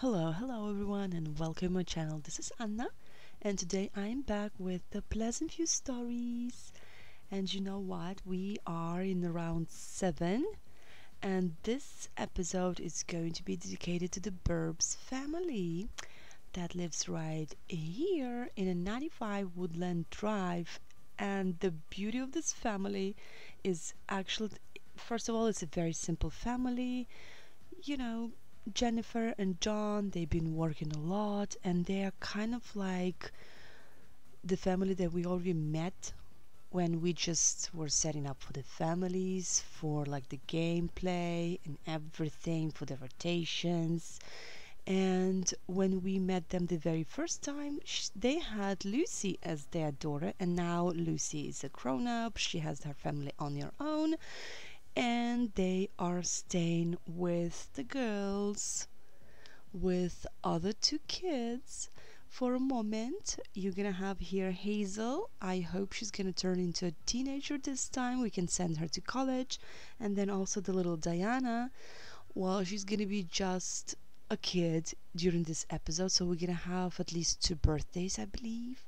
Hello, hello everyone, and welcome to my channel. This is Anna, and today I am back with the Pleasantview stories. And you know what? We are in round 7, and this episode is going to be dedicated to the Burbs family that lives right here in a 95 Woodland Drive. And the beauty of this family is actually, first of all, it's a very simple family. You know, Jennifer and John, they've been working a lot and they are kind of like the family that we already met when we just were setting up for the families, for like the gameplay and everything, for the rotations. And when we met them the very first time, they had Lucy as their daughter, and now Lucy is a grown up. She has her family on her own, and they are staying with the girls. With other two kids. For a moment you're gonna have here hazel. I hope she's gonna turn into a teenager this time. We can send her to college. And then also the little diana. Well she's gonna be just a kid during this episode. So we're gonna have at least two birthdays i believe.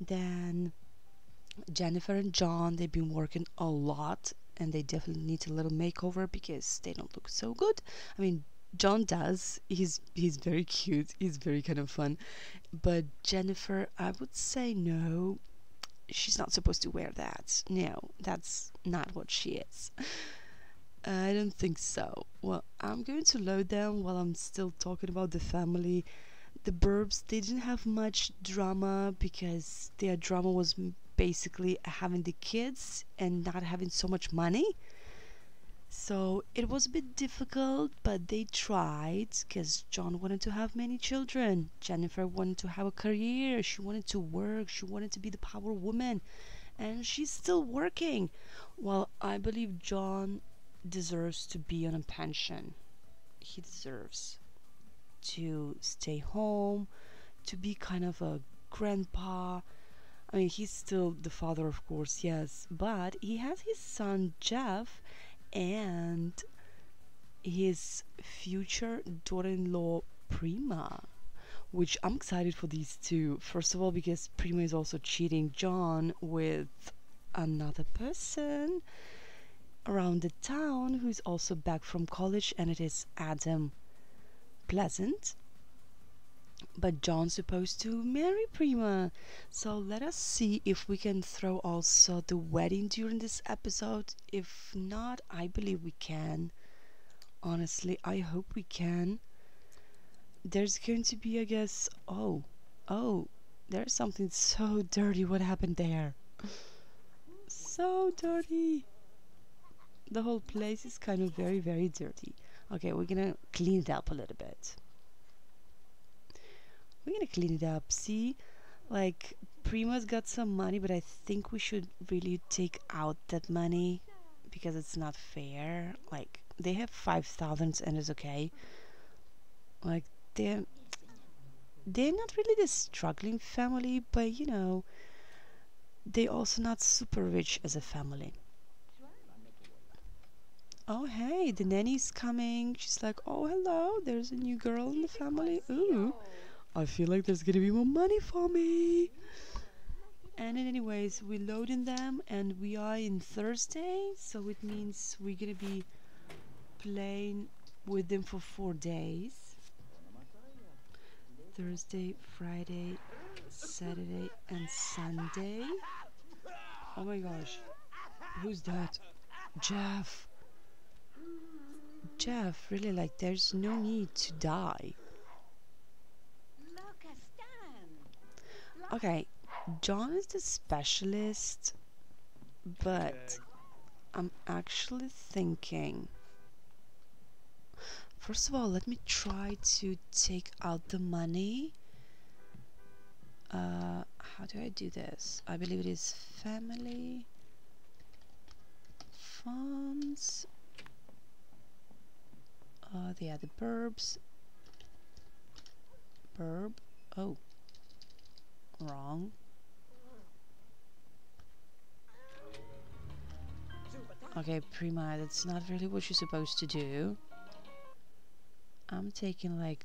Then jennifer and john they've been working a lot and they definitely need a little makeover because they don't look so good. I mean, John does. He's he's very cute. He's very kind of fun. But Jennifer, I would say no. She's not supposed to wear that. No, that's not what she is. I don't think so. Well, I'm going to load them while I'm still talking about the family. The Burbs, they didn't have much drama because their drama was basically having the kids and not having so much money. So it was a bit difficult, but they tried because John wanted to have many children. Jennifer wanted to have a career. She wanted to work. She wanted to be the power woman. And she's still working. Well, I believe John deserves to be on a pension. He deserves to stay home, to be kind of a grandpa I mean, he's still the father, of course, yes, but he has his son Jeff and his future daughter in law Prima, which I'm excited for these two. First of all, because Prima is also cheating John with another person around the town who's also back from college, and it is Adam Pleasant but John's supposed to marry Prima. So let us see if we can throw also the wedding during this episode. If not, I believe we can. Honestly, I hope we can. There's going to be, I guess, oh, oh, there's something so dirty. What happened there? So dirty. The whole place is kind of very, very dirty. Okay, we're gonna clean it up a little bit we're gonna clean it up. See, like Prima's got some money, but I think we should really take out that money because it's not fair. Like they have five thousands and it's okay. Like they're they're not really the struggling family, but you know, they're also not super rich as a family. Oh hey, the nanny's coming. She's like, oh hello, there's a new girl in the family. Ooh. I feel like there's gonna be more money for me. And anyways, we're loading them and we are in Thursday, so it means we're gonna be playing with them for four days. Thursday, Friday, Saturday, and Sunday. Oh my gosh. Who's that? Jeff. Jeff, really, like, there's no need to die. Okay, John is the specialist, but I'm actually thinking. First of all, let me try to take out the money. Uh, how do I do this? I believe it is family funds. Uh, the burbs. Burb. Oh wrong. Okay, Prima, that's not really what you're supposed to do. I'm taking like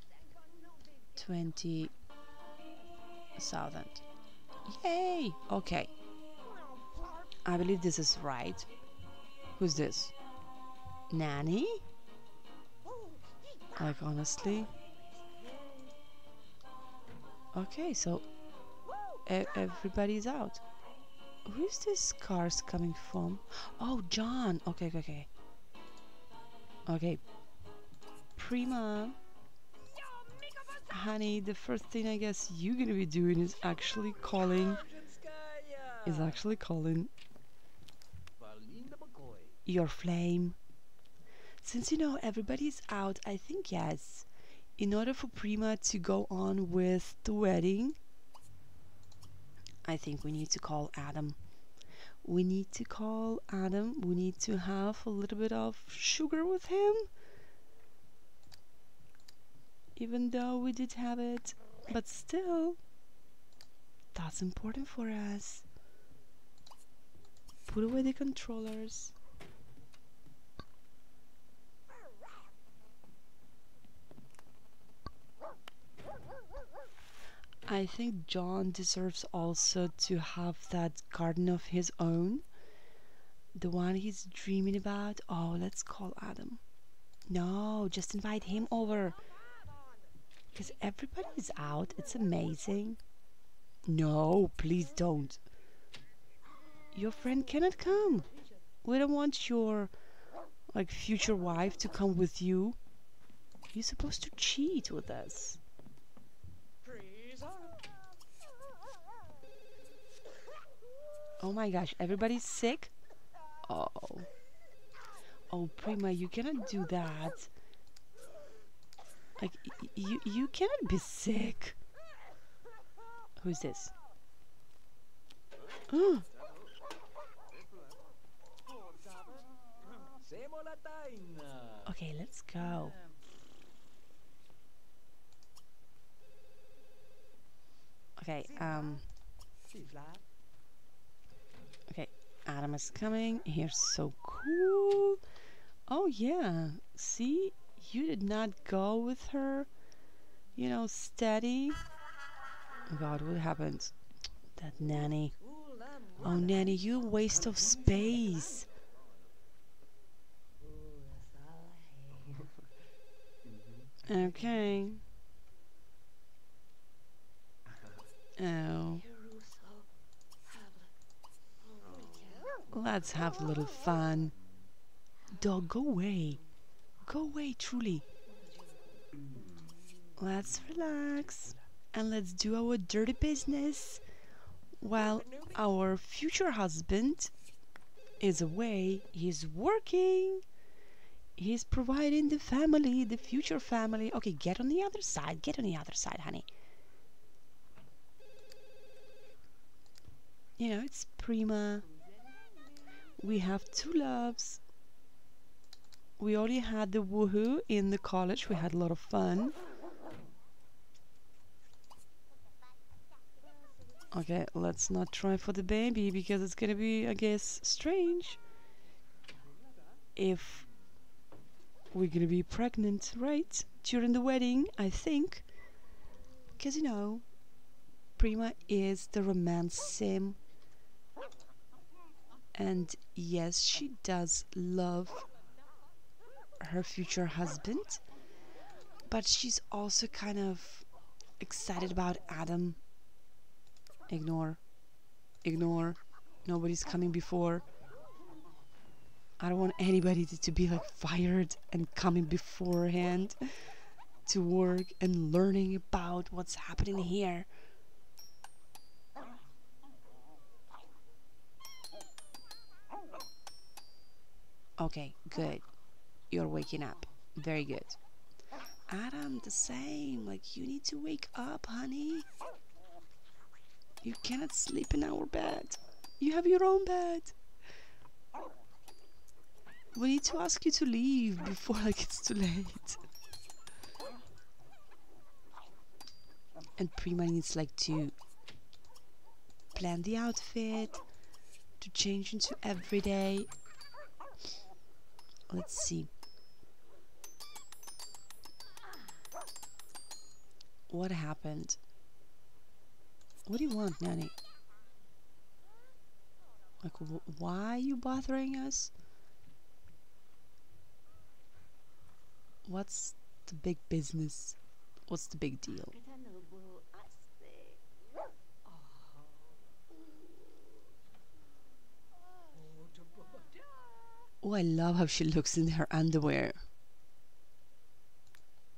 20,000. Yay! Okay. I believe this is right. Who's this? Nanny? Like, honestly? Okay, so everybody's out. Who's this cars coming from? Oh, John. Okay, okay, okay. Okay. Prima. Honey, the first thing I guess you're gonna be doing is actually calling. Is actually calling your flame. Since you know everybody's out, I think yes. In order for Prima to go on with the wedding, I think we need to call Adam. We need to call Adam. We need to have a little bit of sugar with him. Even though we did have it, but still, that's important for us. Put away the controllers. I think John deserves also to have that garden of his own. The one he's dreaming about. Oh, let's call Adam. No, just invite him over. Because everybody's out. It's amazing. No, please don't. Your friend cannot come. We don't want your like future wife to come with you. You're supposed to cheat with us. Oh my gosh, everybody's sick? Oh. Oh, Prima, you cannot do that. Like, you, you cannot be sick. Who's this? Okay, let's go. Okay, um... Okay, Adam is coming. Here's so cool. Oh yeah, see? You did not go with her. You know, steady. Oh God, what happened? That nanny. Oh, nanny, you waste of space. Okay. Oh. Let's have a little fun. Dog, go away. Go away, truly. Let's relax and let's do our dirty business while our future husband is away. He's working. He's providing the family, the future family. Okay, get on the other side. Get on the other side, honey. You know, it's prima we have two loves. We already had the woohoo in the college. We had a lot of fun. Okay, let's not try for the baby because it's gonna be, I guess, strange if we're gonna be pregnant, right? During the wedding, I think. Because, you know, Prima is the romance sim and yes, she does love her future husband, but she's also kind of excited about Adam. Ignore. Ignore. Nobody's coming before. I don't want anybody to, to be like fired and coming beforehand to work and learning about what's happening here. Okay, good. You're waking up. Very good. Adam, the same. Like, you need to wake up, honey. You cannot sleep in our bed. You have your own bed. We need to ask you to leave before like it's too late. And Prima needs like to plan the outfit, to change into everyday Let's see. What happened? What do you want, Nanny? Like, wh why are you bothering us? What's the big business? What's the big deal? Oh, I love how she looks in her underwear.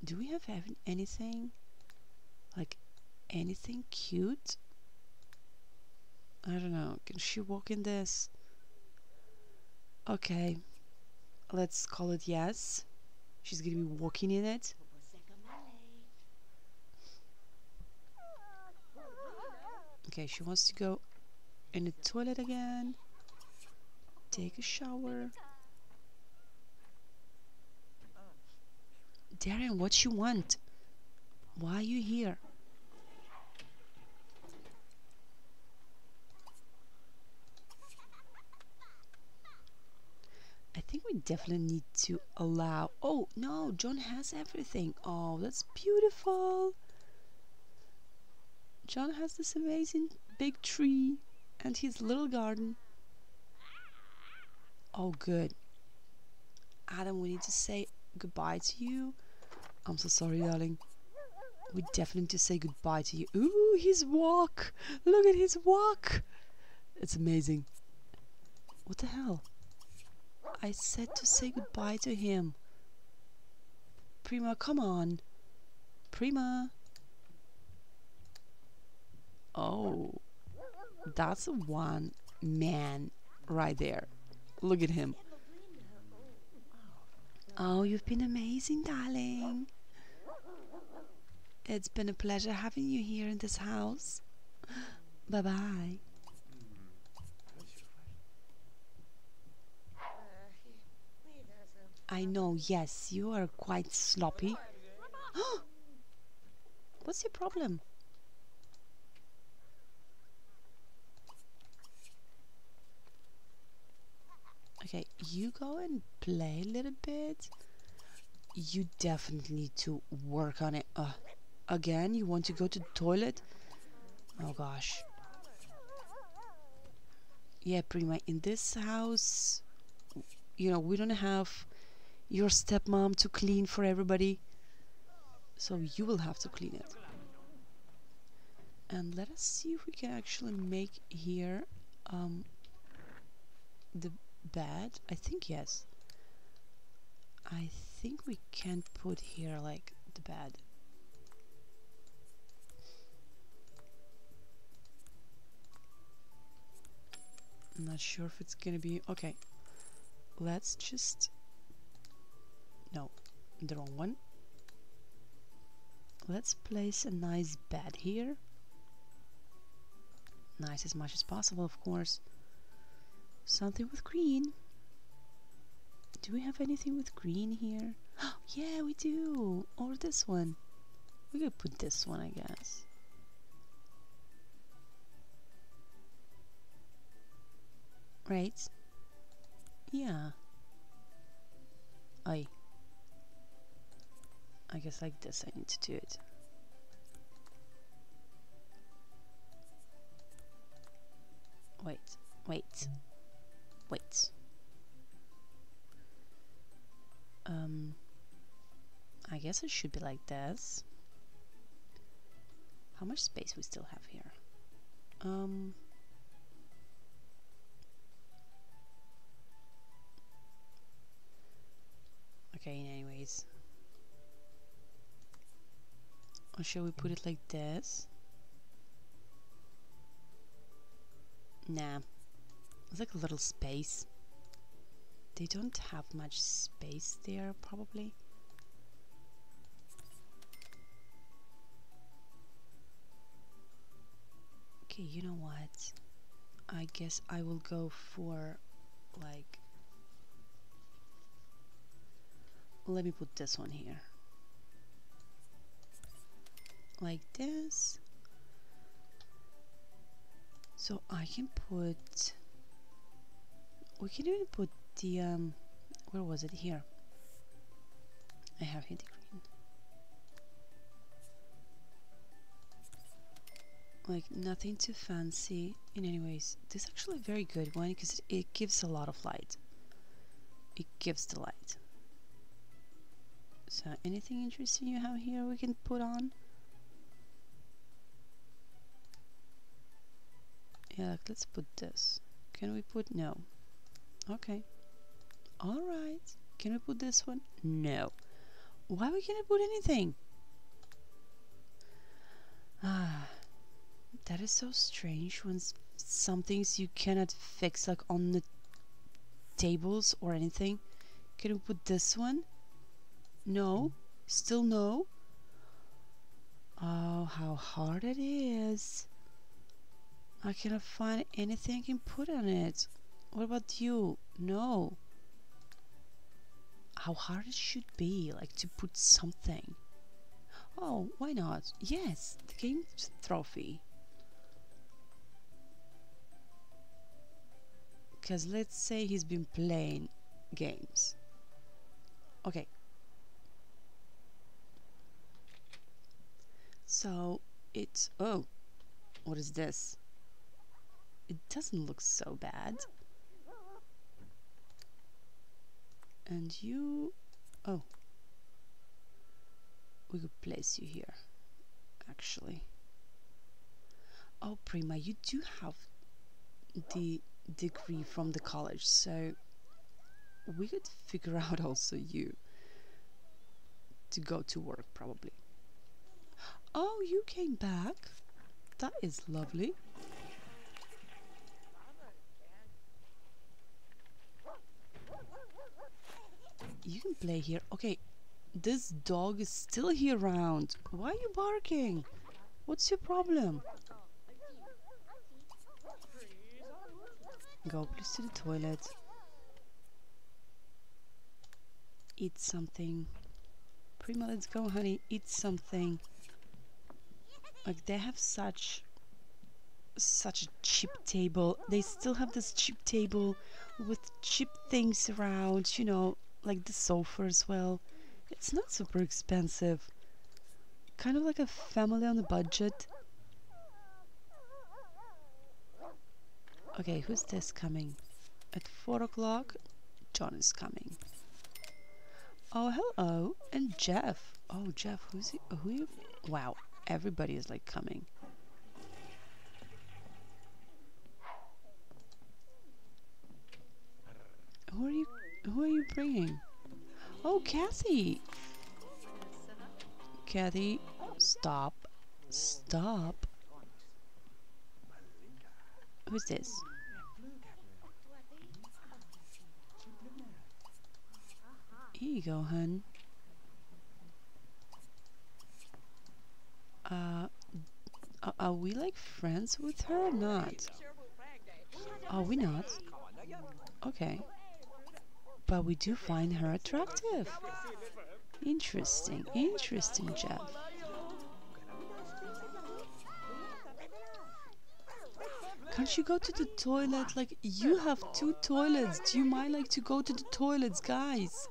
Do we have anything? Like, anything cute? I don't know. Can she walk in this? Okay. Let's call it yes. She's gonna be walking in it. Okay, she wants to go in the toilet again. Take a shower. Darren, what you want? Why are you here? I think we definitely need to allow... Oh, no, John has everything. Oh, that's beautiful. John has this amazing big tree and his little garden. Oh, good. Adam, we need to say goodbye to you. I'm so sorry, darling. We definitely need to say goodbye to you. Ooh, his walk! Look at his walk! It's amazing. What the hell? I said to say goodbye to him. Prima, come on. Prima. Oh, that's one man right there. Look at him. Oh, you've been amazing, darling. It's been a pleasure having you here in this house. Bye bye. I know, yes, you are quite sloppy. What's your problem? Okay, you go and play a little bit. You definitely need to work on it. Uh, again, you want to go to the toilet? Oh gosh. Yeah, Prima, in this house, you know, we don't have your stepmom to clean for everybody. So you will have to clean it. And let us see if we can actually make here um, the bed. I think yes. I think we can put here like the bed. I'm not sure if it's gonna be okay. Let's just no, the wrong one. Let's place a nice bed here. Nice as much as possible, of course. Something with green. Do we have anything with green here? yeah, we do. Or this one. We could put this one, I guess. Right? Yeah. I. I guess like this I need to do it. Wait, wait, wait. Um, I guess it should be like this. How much space we still have here? Um, anyways. Or shall we put it like this? Nah, it's like a little space. They don't have much space there, probably. Okay, you know what? I guess I will go for like let me put this one here. Like this. So I can put we can even put the um where was it? Here. I have here the green. Like nothing too fancy. In any ways this is actually a very good one because it, it gives a lot of light. It gives the light so anything interesting you have here we can put on? Yeah like, let's put this. Can we put no. Okay. All right. Can we put this one? No. Why we cannot put anything? Ah that is so strange when some things you cannot fix like on the tables or anything. Can we put this one? No. Still no. Oh, how hard it is. I cannot find anything I can put on it. What about you? No. How hard it should be, like to put something. Oh, why not? Yes, the game trophy. Because let's say he's been playing games. Okay. So it's. Oh, what is this? It doesn't look so bad. And you. Oh. We could place you here, actually. Oh, Prima, you do have the degree from the college, so we could figure out also you to go to work probably. Oh, you came back? That is lovely. You can play here. Okay, this dog is still here around. Why are you barking? What's your problem? Go please to the toilet. Eat something. Prima, let's go, honey. Eat something. Like they have such such a cheap table. They still have this cheap table with cheap things around, you know, like the sofa as well. It's not super expensive. Kind of like a family on a budget. Okay, who's this coming? At 4 o'clock, John is coming. Oh, hello, and Jeff. Oh, Jeff, who's he? Who you? Wow, everybody is like coming. Who are you? Who are you bringing? Oh, Kathy. Kathy, stop, stop. Who's this? Here you go, hun. Uh, are we like friends with her or not? Are we not? Okay. But we do find her attractive. Interesting, interesting, Jeff. Can't you go to the toilet? Like, you have two toilets. Do you mind, like, to go to the toilets, guys?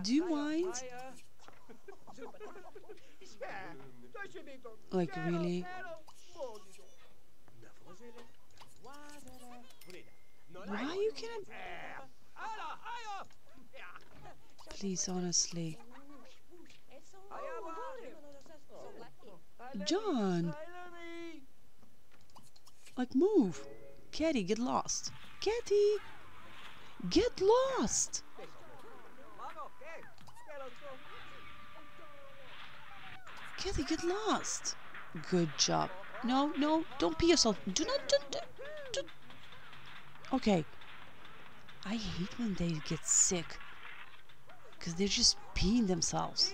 Do you mind? Like, really? Why you cannot... Please, honestly. John! Like, move! Katie, get lost! Katie! Get lost! Katie, get lost! Good job. No, no, don't pee yourself. Do not, do, do, do. Okay. I hate when they get sick. Because they're just peeing themselves.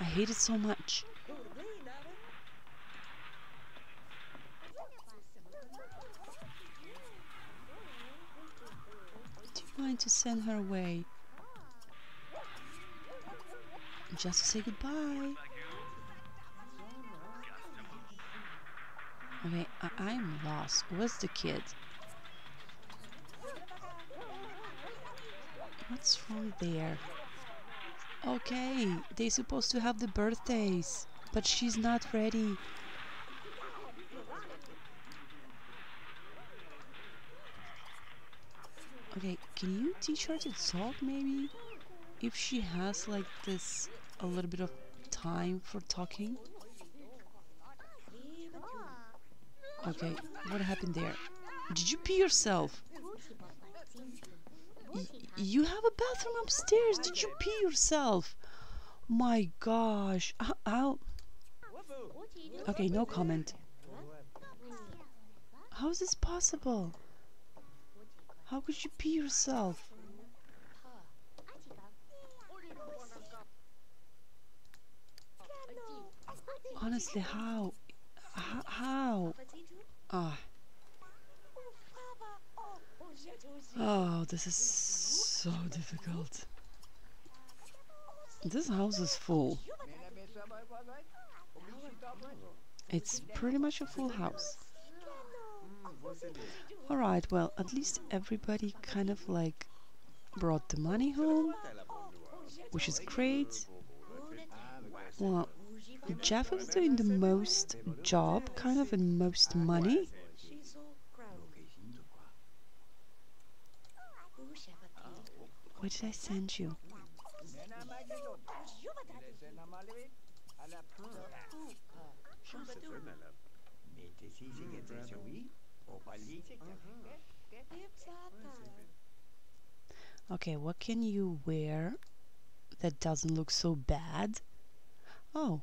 I hate it so much. Do you mind to send her away? Just to say goodbye. Okay, I I'm lost. Where's the kid? What's wrong there? Okay, they're supposed to have the birthdays, but she's not ready. Okay, can you teach her to talk maybe? If she has like this a little bit of time for talking? Okay, what happened there? Did you pee yourself? Y you have a bathroom upstairs. Did you pee yourself? My gosh. How? Okay, no comment. How is this possible? How could you pee yourself? Honestly, how? H how? Ah. Oh, this is so difficult. This house is full. It's pretty much a full house. Alright, well, at least everybody kind of like brought the money home, which is great. Well, Jeff is doing the most job, kind of, and most money. What did I send you? Okay, what can you wear that doesn't look so bad? Oh,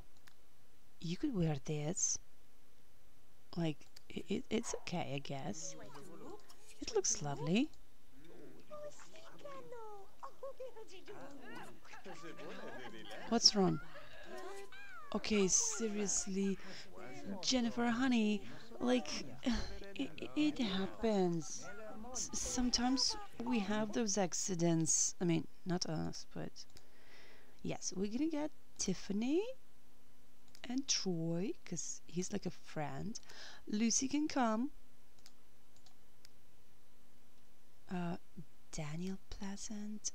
you could wear this. Like, it, it's okay, I guess. It looks lovely. What's wrong? Okay, seriously, Jennifer, honey, like, it, it happens. S sometimes we have those accidents. I mean, not us, but yes, we're gonna get Tiffany and Troy because he's like a friend. Lucy can come. Uh, Daniel Pleasant.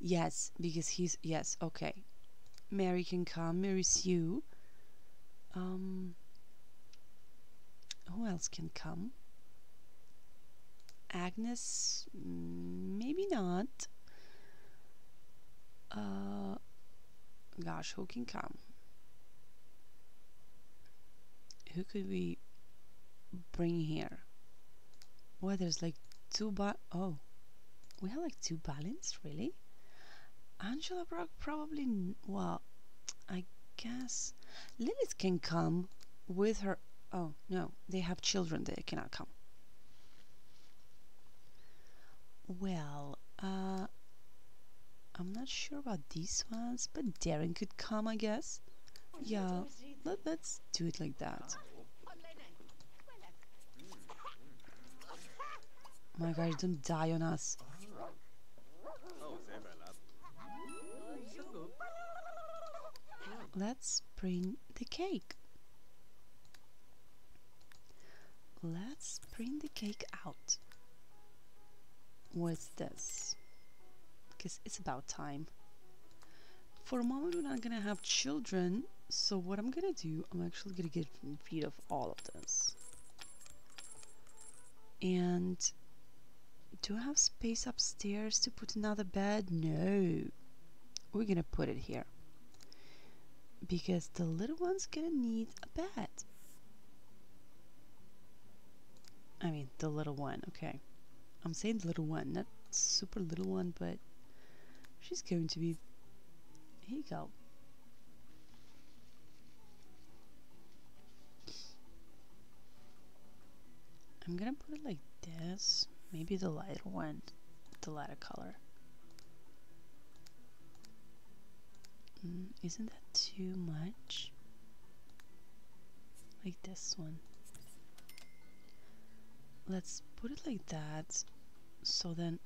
Yes, because he's yes. Okay, Mary can come. Mary Sue. Um, who else can come? Agnes, maybe not. Uh, gosh, who can come? Who could we bring here? Well, there's like two ba- oh, we have like two balance, really? Angela Brock probably, well, I guess Lilith can come with her, oh, no, they have children, they cannot come. Well, uh, I'm not sure about these ones, but Darren could come, I guess. Yeah, let, let's do it like that. My gosh, don't die on us. Let's bring the cake. Let's bring the cake out. What's this? Because it's about time. For a moment, we're not gonna have children, so what I'm gonna do, I'm actually gonna get rid of all of this. And do I have space upstairs to put another bed? No. We're gonna put it here. Because the little one's gonna need a bed. I mean, the little one, okay. I'm saying the little one, not super little one, but she's going to be. Here you go. I'm gonna put it like this. Maybe the lighter one, the lighter color. Mm, isn't that too much? Like this one. Let's put it like that, so then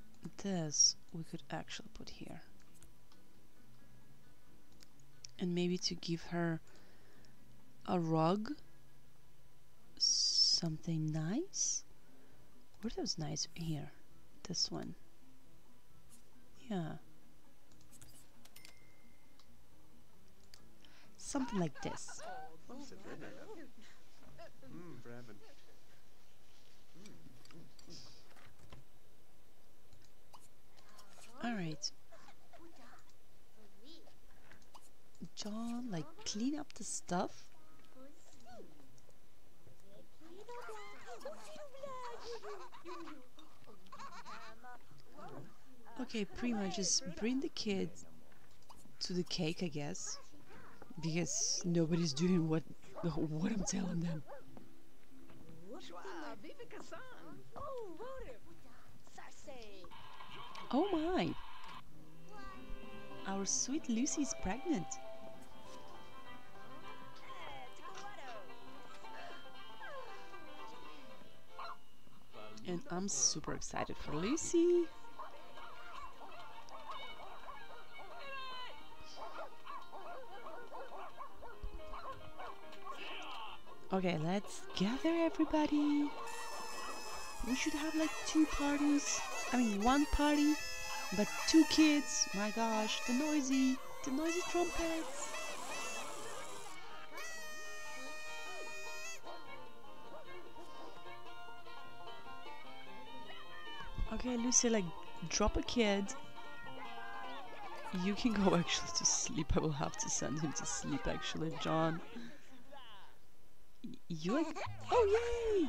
this we could actually put here. And maybe to give her a rug, something nice. What those nice here? This one. Yeah. something like this. Alright. John, like, clean up the stuff. Okay, Prima, just bring the kid to the cake, I guess. Because nobody's doing what what I'm telling them. Oh my! Our sweet Lucy is pregnant. And I'm super excited for Lucy. Okay, let's gather everybody. We should have like two parties. I mean, one party, but two kids. My gosh, the noisy, the noisy trumpets. Okay, Lucy, like, drop a kid. You can go actually to sleep. I will have to send him to sleep actually, John. You like. Oh, yay!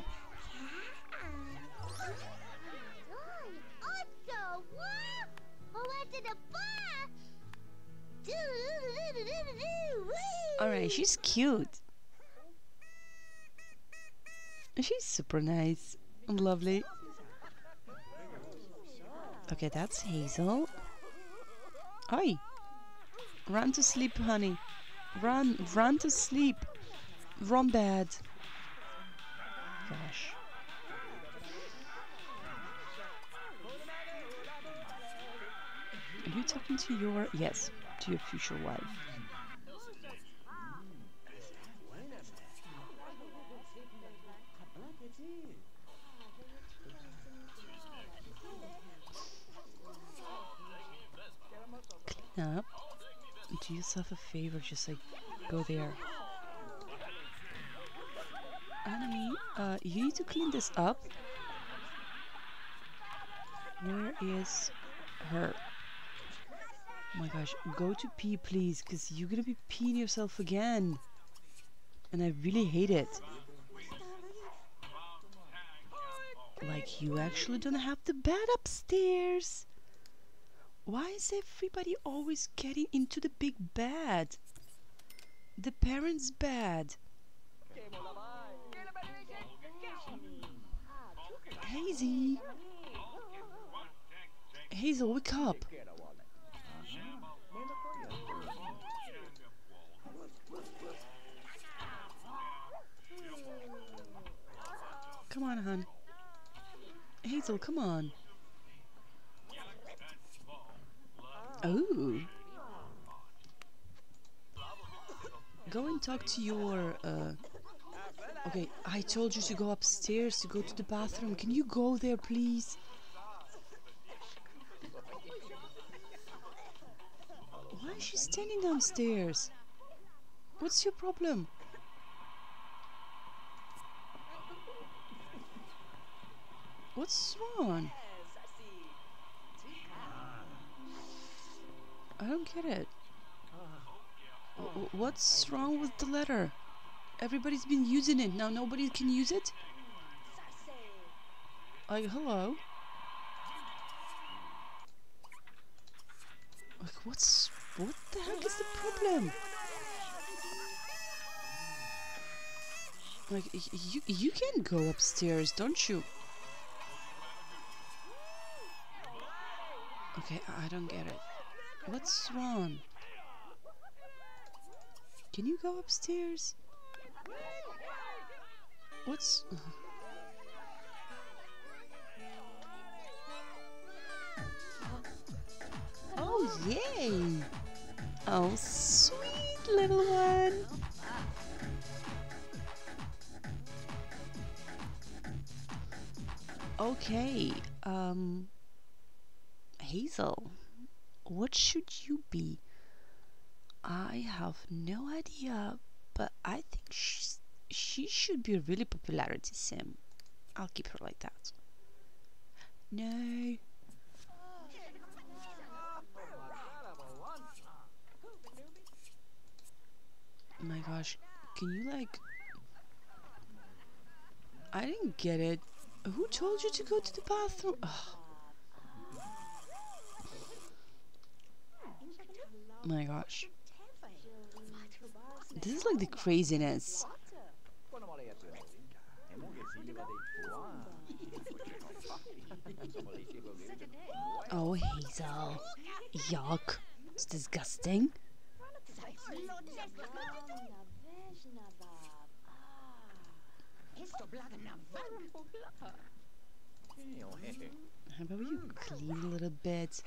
Alright, she's cute. She's super nice and lovely. Okay, that's Hazel. Oi! Run to sleep, honey. Run, run to sleep. Run bed. Gosh. Are you talking to your... Yes, to your future wife. Clean up. Do yourself a favor, just like go there. Annie, uh, you need to clean this up. Where is her? Oh my gosh, go to pee please, because you're gonna be peeing yourself again. And I really hate it. Like, you actually don't have the bed upstairs. Why is everybody always getting into the big bed? The parents' bed. Hazy. Hazel, wake up. Come on, hon. Hazel, come on. Oh. Go and talk to your, uh... Okay, I told you to go upstairs to go to the bathroom. Can you go there, please? Why is she standing downstairs? What's your problem? What's wrong? I don't get it. What's wrong with the letter? Everybody's been using it, now nobody can use it? Like, hello? Like, what's... what the heck is the problem? Like, you, you can go upstairs, don't you? Okay, I don't get it. What's wrong? Can you go upstairs? What's... Oh, yay! Oh, sweet little one! Okay, um... Hazel, what should you be? I have no idea, but I think she's, she should be a really popularity sim. I'll keep her like that. No. Oh my gosh, can you like... I didn't get it. Who told you to go to the bathroom? Ugh. My gosh. This is like the craziness. Oh, Hazel. Yuck. It's disgusting. How about you clean a little bit?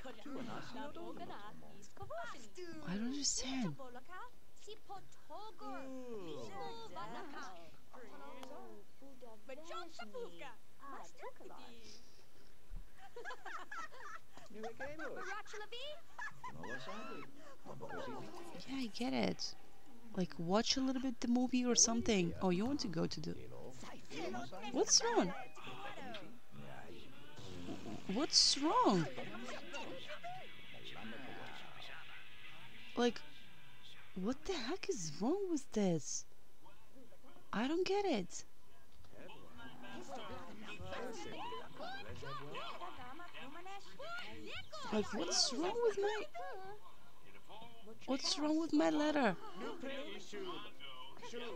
I don't understand. Yeah, I get it. Like, watch a little bit the movie or something. Oh, you want to go to the... What's wrong? What's wrong? Like, what the heck is wrong with this? I don't get it. Like, what's wrong with my... What's wrong with my letter?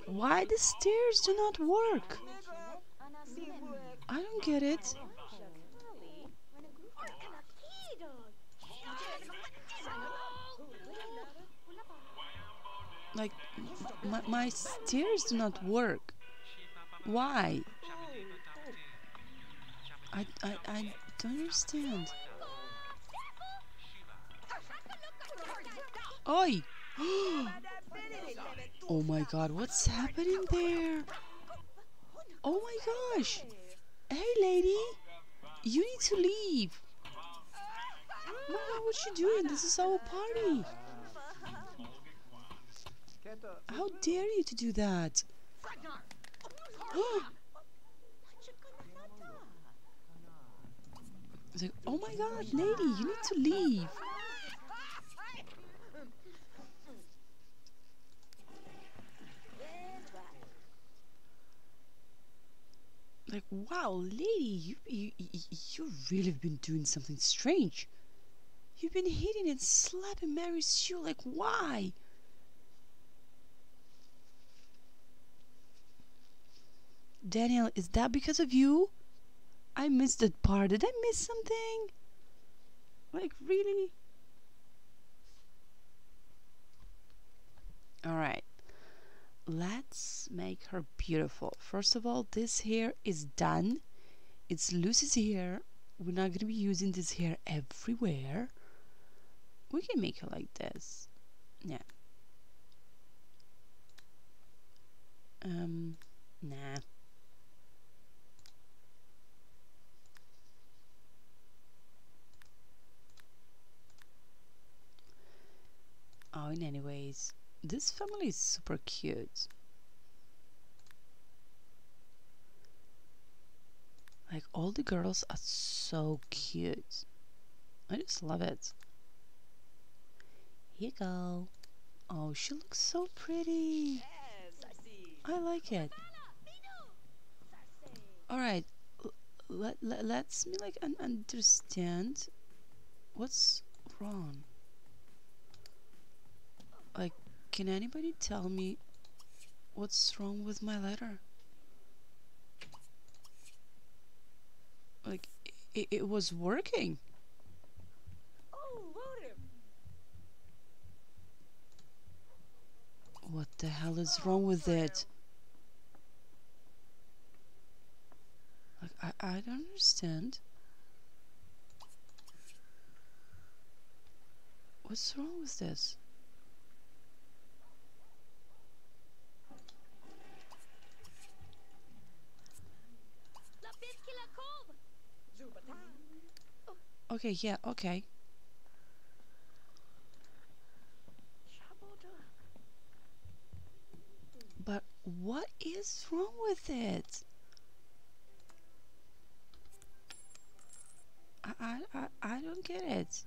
Why the stairs do not work? I don't get it. Like, my, my stairs do not work. Why? I, I, I don't understand. Oi! oh my god, what's happening there? Oh my gosh! Hey lady! You need to leave! God, what you doing? This is our party! How dare you to do that? Like, oh my god, lady, you need to leave. Like, wow, lady, you, you, you, you really been doing something strange. You've been hitting and slapping Mary-Sue, like, why? Daniel, is that because of you? I missed that part. Did I miss something? Like, really? Alright. Let's make her beautiful. First of all, this hair is done. It's Lucy's hair. We're not going to be using this hair everywhere. We can make her like this. Yeah. Um, nah. Oh, in anyways, this family is super cute. Like, all the girls are so cute. I just love it. Here you go. Oh, she looks so pretty. I like it. Alright, let, let, let's me like un understand what's wrong. Like, can anybody tell me what's wrong with my letter? Like, it, it was working. What the hell is wrong with it? Like, I, I don't understand. What's wrong with this? Okay, yeah, okay. But what is wrong with it? I, I, I, I don't get it.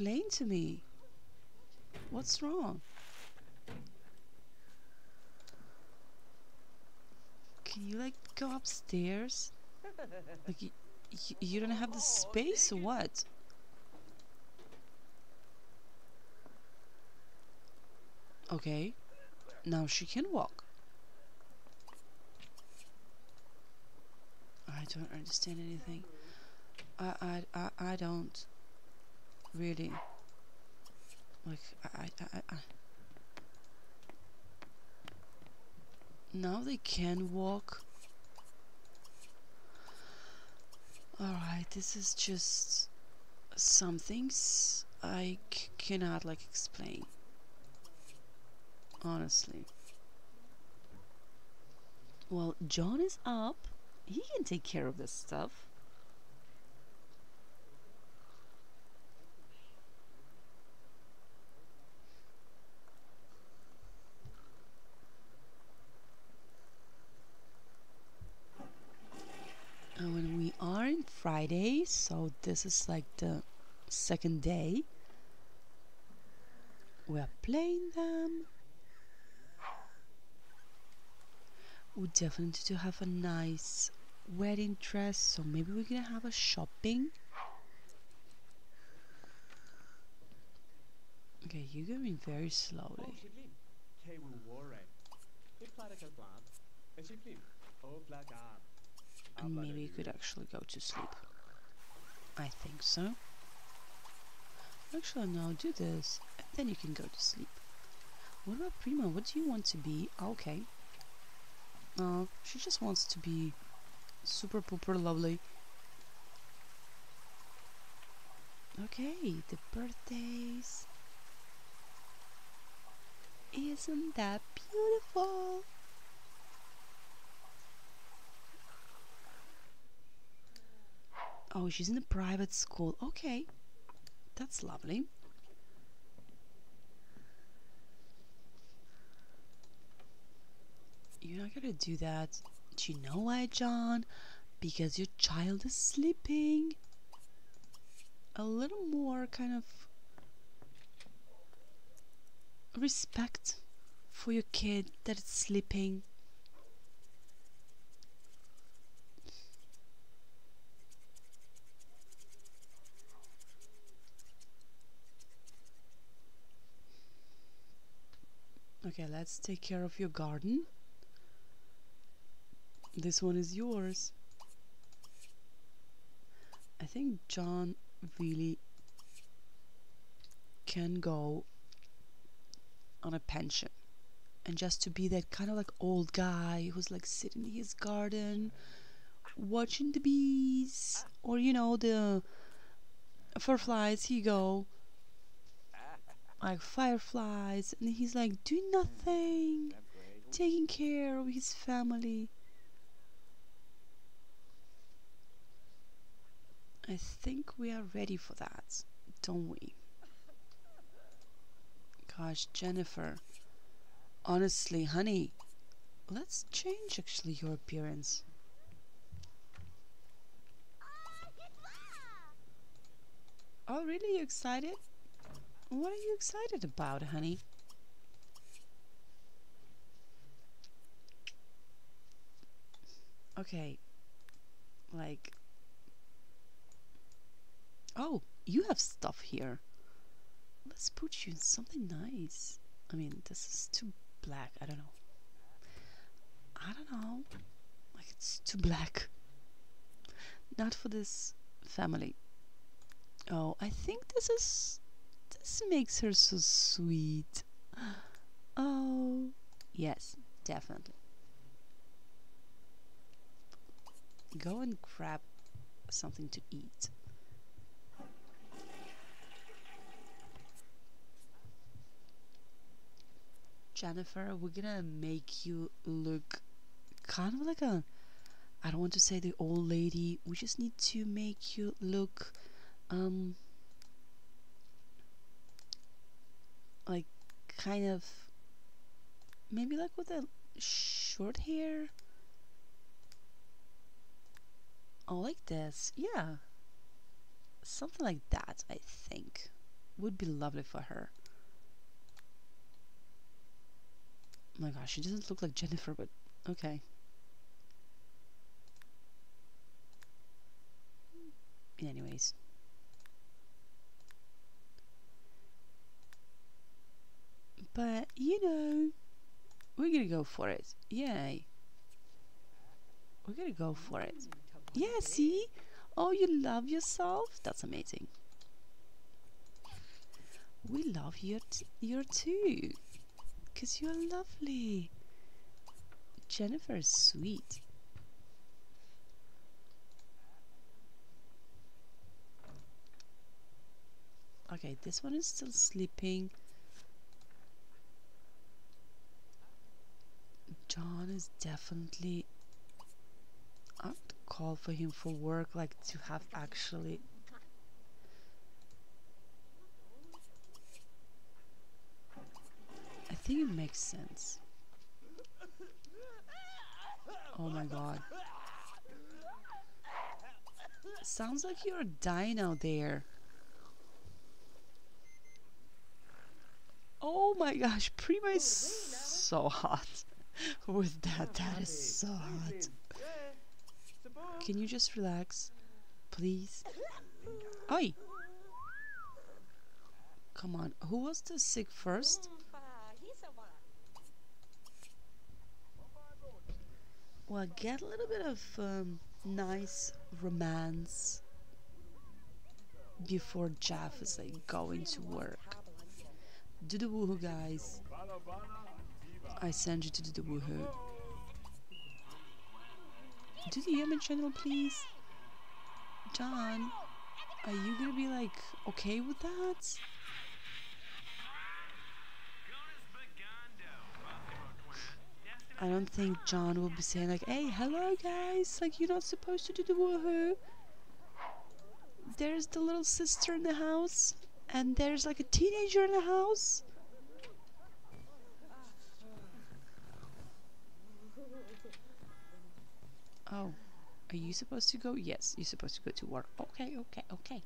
Explain to me. What's wrong? Can you like go upstairs? Like you, you, you don't have the space or what? Okay, now she can walk. I don't understand anything. I I I, I don't really like I, I I now they can walk. Alright, this is just some things I cannot like explain. Honestly. Well, John is up. He can take care of this stuff. And when we are in Friday, so this is like the second day, we are playing them. We definitely to have a nice wedding dress, so maybe we're gonna have a shopping. Okay, you're going very slowly. And maybe you could actually go to sleep. I think so. Actually, no, do this, and then you can go to sleep. What about Prima? What do you want to be? Okay. No, she just wants to be super pooper lovely. Okay, the birthdays. Isn't that beautiful? Oh, she's in a private school. Okay, that's lovely. You're not gonna do that. Do you know why, John? Because your child is sleeping. A little more kind of respect for your kid that is sleeping. Okay, let's take care of your garden. This one is yours. I think John really can go on a pension and just to be that kind of like old guy who's like sitting in his garden watching the bees or you know the fireflies he go like fireflies and he's like doing nothing taking care of his family. I think we are ready for that don't we? Gosh Jennifer honestly honey let's change actually your appearance. Oh really? You excited what are you excited about, honey? Okay. Like. Oh, you have stuff here. Let's put you in something nice. I mean, this is too black. I don't know. I don't know. Like, it's too black. Not for this family. Oh, I think this is this makes her so sweet. Oh, yes, definitely. Go and grab something to eat. Jennifer, we're gonna make you look kind of like a I don't want to say the old lady. We just need to make you look um like kind of maybe like with a short hair. Oh, like this. Yeah. Something like that, I think. Would be lovely for her. Oh my gosh, she doesn't look like Jennifer, but okay. Anyways. But, you know, we're gonna go for it. Yay. We're gonna go for it. Yeah, see? Oh, you love yourself? That's amazing. We love you, you too. Because you're lovely. Jennifer is sweet. Okay, this one is still sleeping. John is definitely I have to call for him for work, like to have actually. I think it makes sense. Oh my god. Sounds like you're dying out there. Oh my gosh, Prima is so hot with that. That is so hot. Can you just relax? Please? Oi! Come on, who was the sick first? Well, get a little bit of um, nice romance before Jeff is like going to work. Do the woohoo, guys. I send you to do the woohoo. Do the Yemen channel, please. John, are you gonna be like okay with that? I don't think John will be saying like, hey, hello guys, like you're not supposed to do the woohoo. There's the little sister in the house, and there's like a teenager in the house. Oh, are you supposed to go? Yes, you're supposed to go to work. Okay, okay, okay.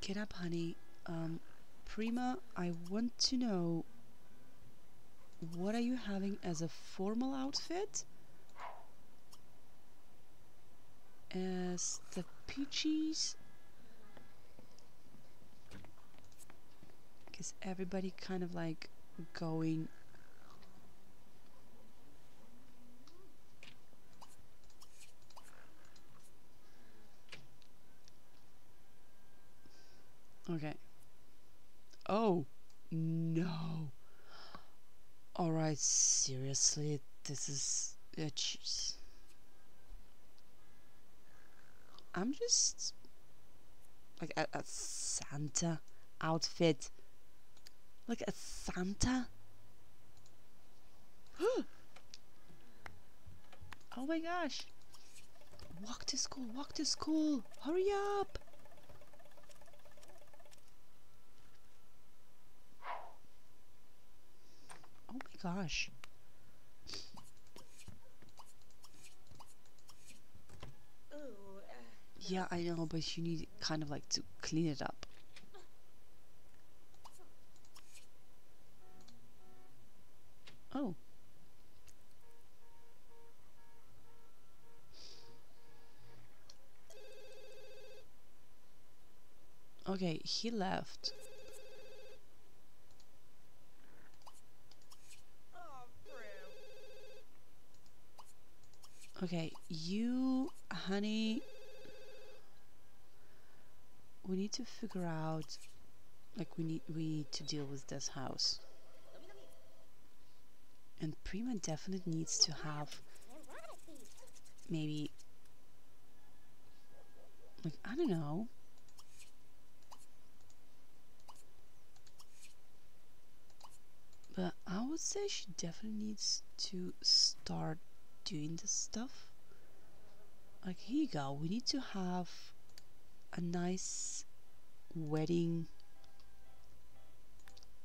Get up, honey. Um, Prima, I want to know what are you having as a formal outfit? As the peaches? Because everybody kind of like going Okay. Oh, no. Alright, seriously, this is... I'm just... Like a, a Santa outfit. Like a Santa? oh my gosh. Walk to school, walk to school. Hurry up. Oh my gosh. Uh, yeah, I know, but you need kind of like to clean it up. Oh. Okay, he left. Okay, you, honey, we need to figure out, like, we need we need to deal with this house. And Prima definitely needs to have maybe like I don't know. But I would say she definitely needs to start doing this stuff. Like here you go, we need to have a nice wedding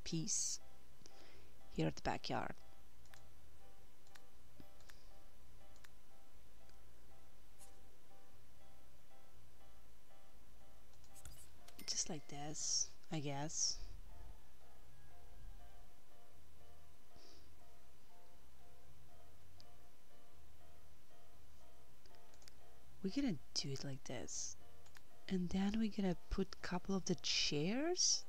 piece here at the backyard. Like this, I guess. We're gonna do it like this. And then we're gonna put a couple of the chairs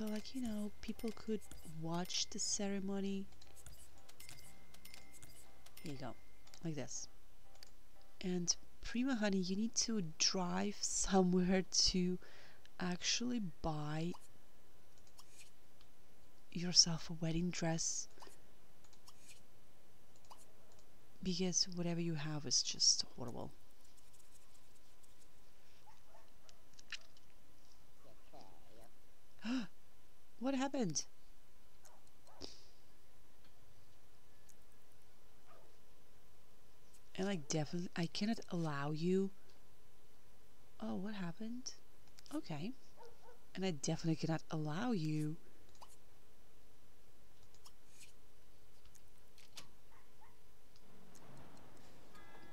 so like you know people could watch the ceremony here you go like this. And prima honey you need to drive somewhere to actually buy yourself a wedding dress. Because whatever you have is just horrible. What happened? And like definitely I cannot allow you Oh, what happened? Okay. And I definitely cannot allow you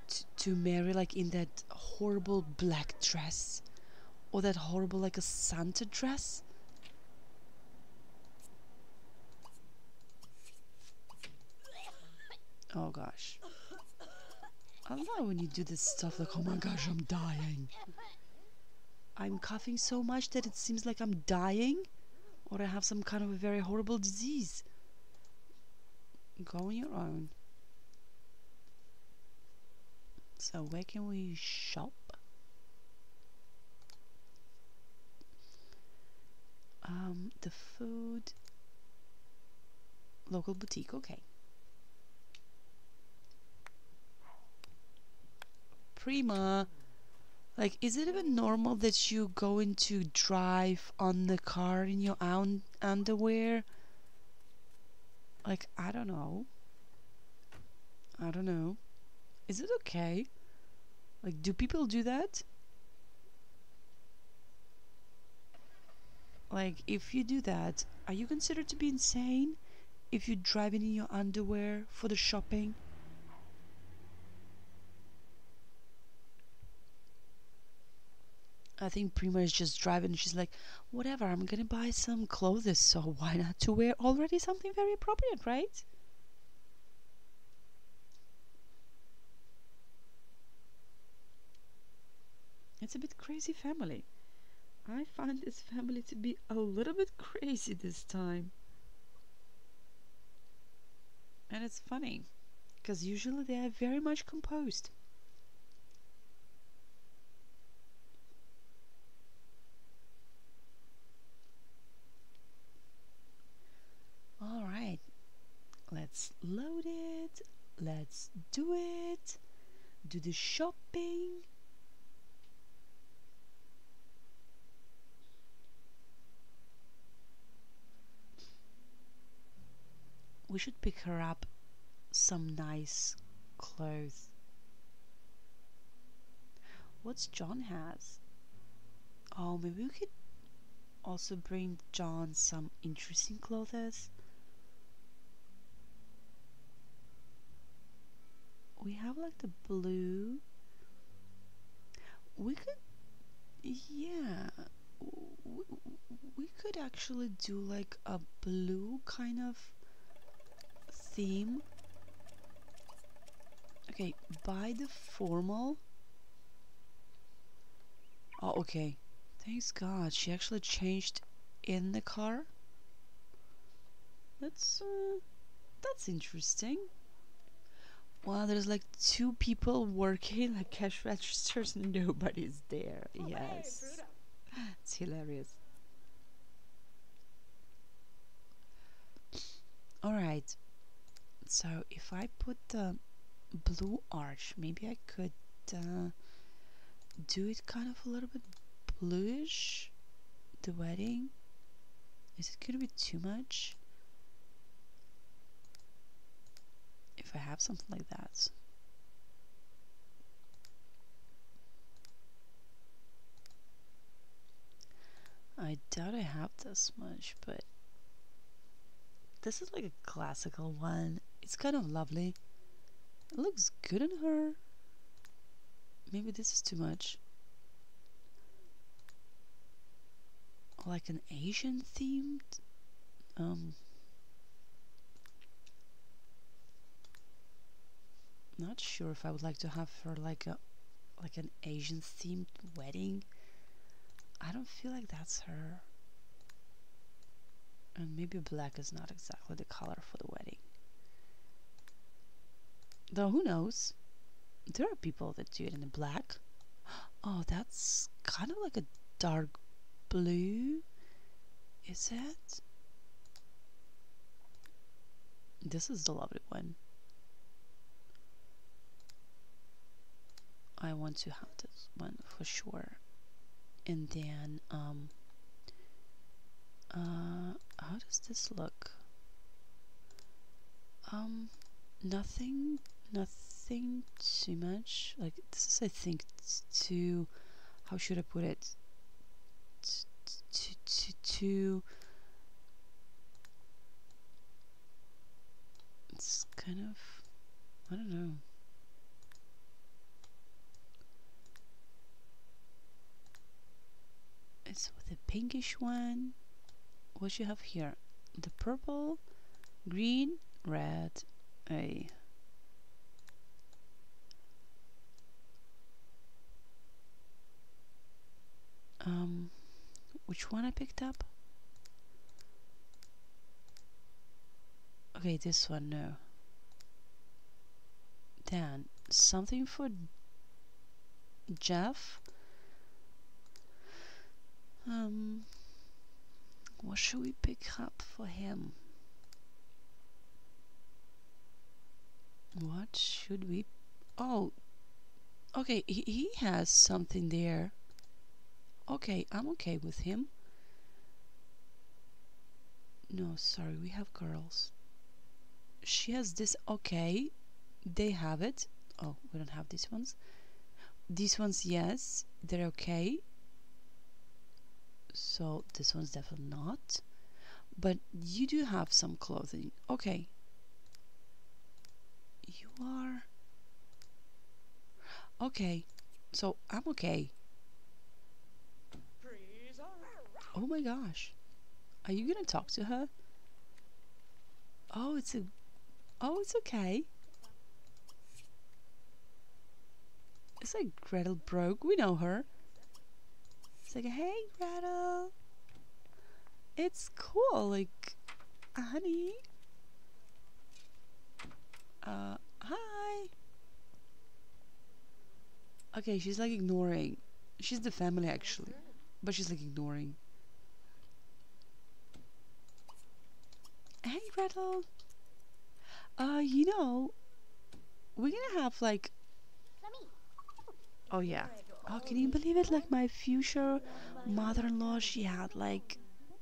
to, to marry like in that horrible black dress or that horrible like a Santa dress. Oh gosh. I love when you do this stuff like, oh my gosh, I'm dying. I'm coughing so much that it seems like I'm dying or I have some kind of a very horrible disease. Go on your own. So where can we shop? Um, the food local boutique, okay. Prima. Like, is it even normal that you go into drive on the car in your own underwear? Like, I don't know. I don't know. Is it okay? Like, do people do that? Like, if you do that, are you considered to be insane? If you're driving in your underwear for the shopping? I think Prima is just driving she's like, whatever, I'm gonna buy some clothes, so why not to wear already something very appropriate, right? It's a bit crazy family. I find this family to be a little bit crazy this time. And it's funny, because usually they are very much composed. Alright, let's load it, let's do it, do the shopping. we should pick her up some nice clothes. What's John has? Oh, maybe we could also bring John some interesting clothes. We have like the blue. We could, yeah, we, we could actually do like a blue kind of theme. Okay, by the formal. Oh, okay. Thanks God, she actually changed in the car. That's uh, that's interesting. Wow, there's like two people working like cash registers. And nobody's there. Oh, yes, hey, it's hilarious. All right. So if I put the blue arch, maybe I could uh, do it kind of a little bit bluish the wedding is it gonna be too much if I have something like that. I doubt I have this much but this is like a classical one. It's kind of lovely. It looks good on her. Maybe this is too much. Like an Asian themed um not sure if I would like to have her like a like an Asian themed wedding. I don't feel like that's her. And maybe black is not exactly the color for the wedding. Though who knows? There are people that do it in black. Oh that's kind of like a dark blue is it? This is the lovely one I want to have this one for sure. And then um uh how does this look? Um nothing nothing too much. Like this is I think too how should I put it? To to to it's kind of I don't know it's the pinkish one. What you have here? The purple green red a. Um which one I picked up? Okay this one no. Then something for Jeff um what should we pick up for him? What should we oh okay he, he has something there. Okay I'm okay with him. No sorry we have girls. She has this okay they have it. Oh we don't have these ones. These ones yes they're okay so this one's definitely not. But you do have some clothing. Okay. You are okay. So I'm okay. Oh my gosh. Are you gonna talk to her? Oh it's a oh it's okay. It's like Gretel broke. We know her it's like hey Gretel it's cool like honey uh hi okay she's like ignoring she's the family actually but she's like ignoring Hey Gretel. Uh, you know, we're gonna have like. Oh yeah. Oh, can you believe it? Like my future mother-in-law, she had like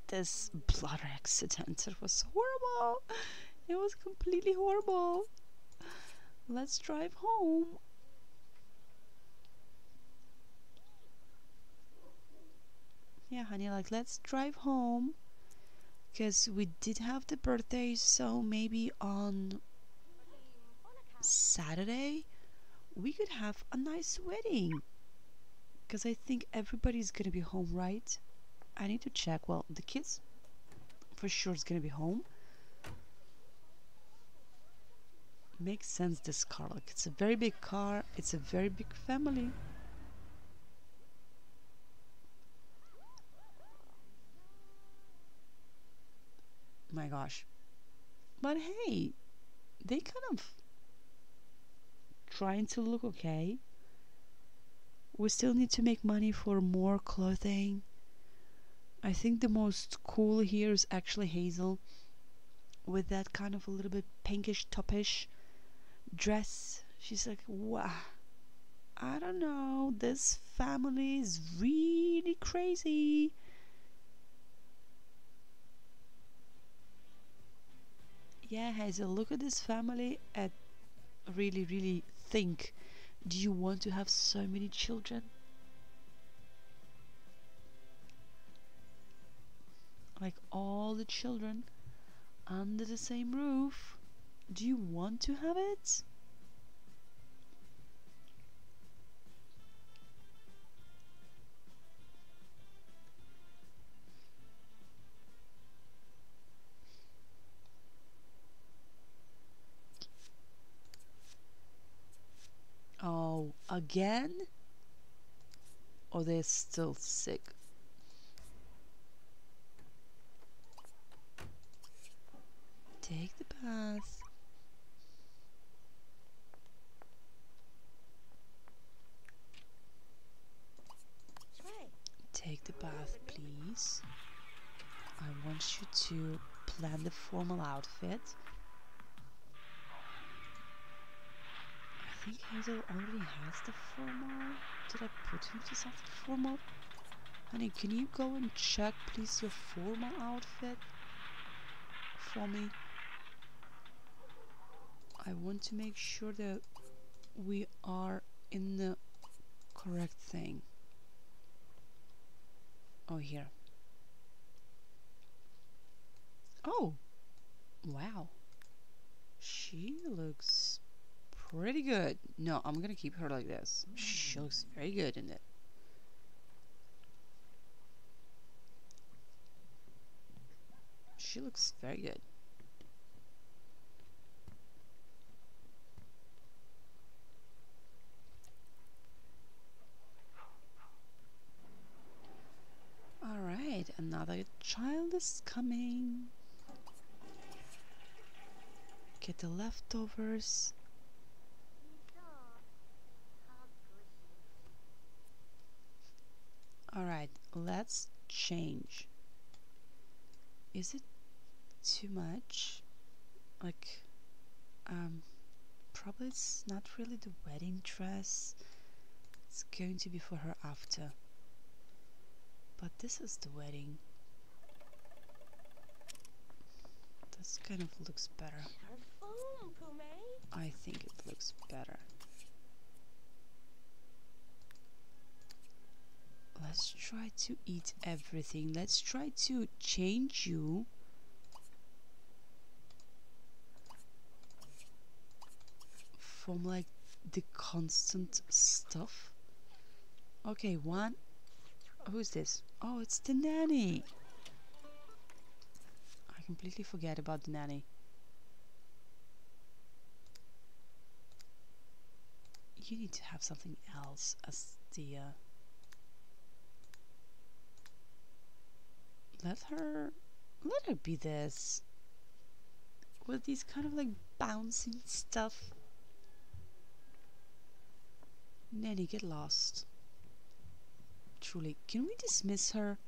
this blood accident. It was horrible. It was completely horrible. Let's drive home. Yeah, honey, like let's drive home because we did have the birthday so maybe on Saturday we could have a nice wedding because I think everybody's gonna be home right? I need to check. Well the kids for sure is gonna be home. Makes sense this car. Like it's a very big car. It's a very big family. My gosh. But hey, they kind of trying to look okay. We still need to make money for more clothing. I think the most cool here is actually Hazel with that kind of a little bit pinkish topish dress. She's like, wow. I don't know. This family is really crazy. Yeah, Hazel, look at this family and really, really think do you want to have so many children? Like all the children under the same roof? Do you want to have it? Oh, again? Or they're still sick? Take the bath. Take the bath, please. I want you to plan the formal outfit. Think Hazel already has the formal. Did I put him to something formal? Honey, can you go and check, please, your formal outfit for me? I want to make sure that we are in the correct thing. Oh, here. Oh! Wow. She looks pretty good. No, I'm gonna keep her like this. She looks very good in it. She looks very good. Alright, another child is coming. Get the leftovers. Alright, let's change. Is it too much? Like, um, probably it's not really the wedding dress. It's going to be for her after. But this is the wedding. This kind of looks better. I think it looks better. Let's try to eat everything. Let's try to change you. From like the constant stuff. Okay, one. Who's this? Oh, it's the nanny. I completely forget about the nanny. You need to have something else as the uh, let her let her be this with these kind of like bouncing stuff. Nanny get lost. Truly can we dismiss her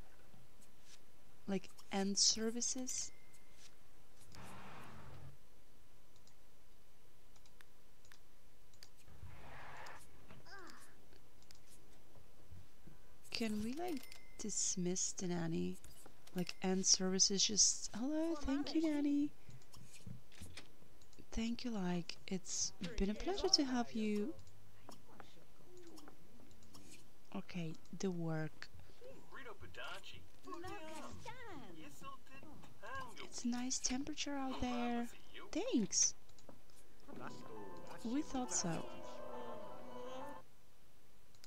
like end services? Can we like dismiss the nanny like end services just hello thank you nanny. Thank you like it's been a pleasure to have you. Okay the work. It's a nice temperature out there. thanks. We thought so.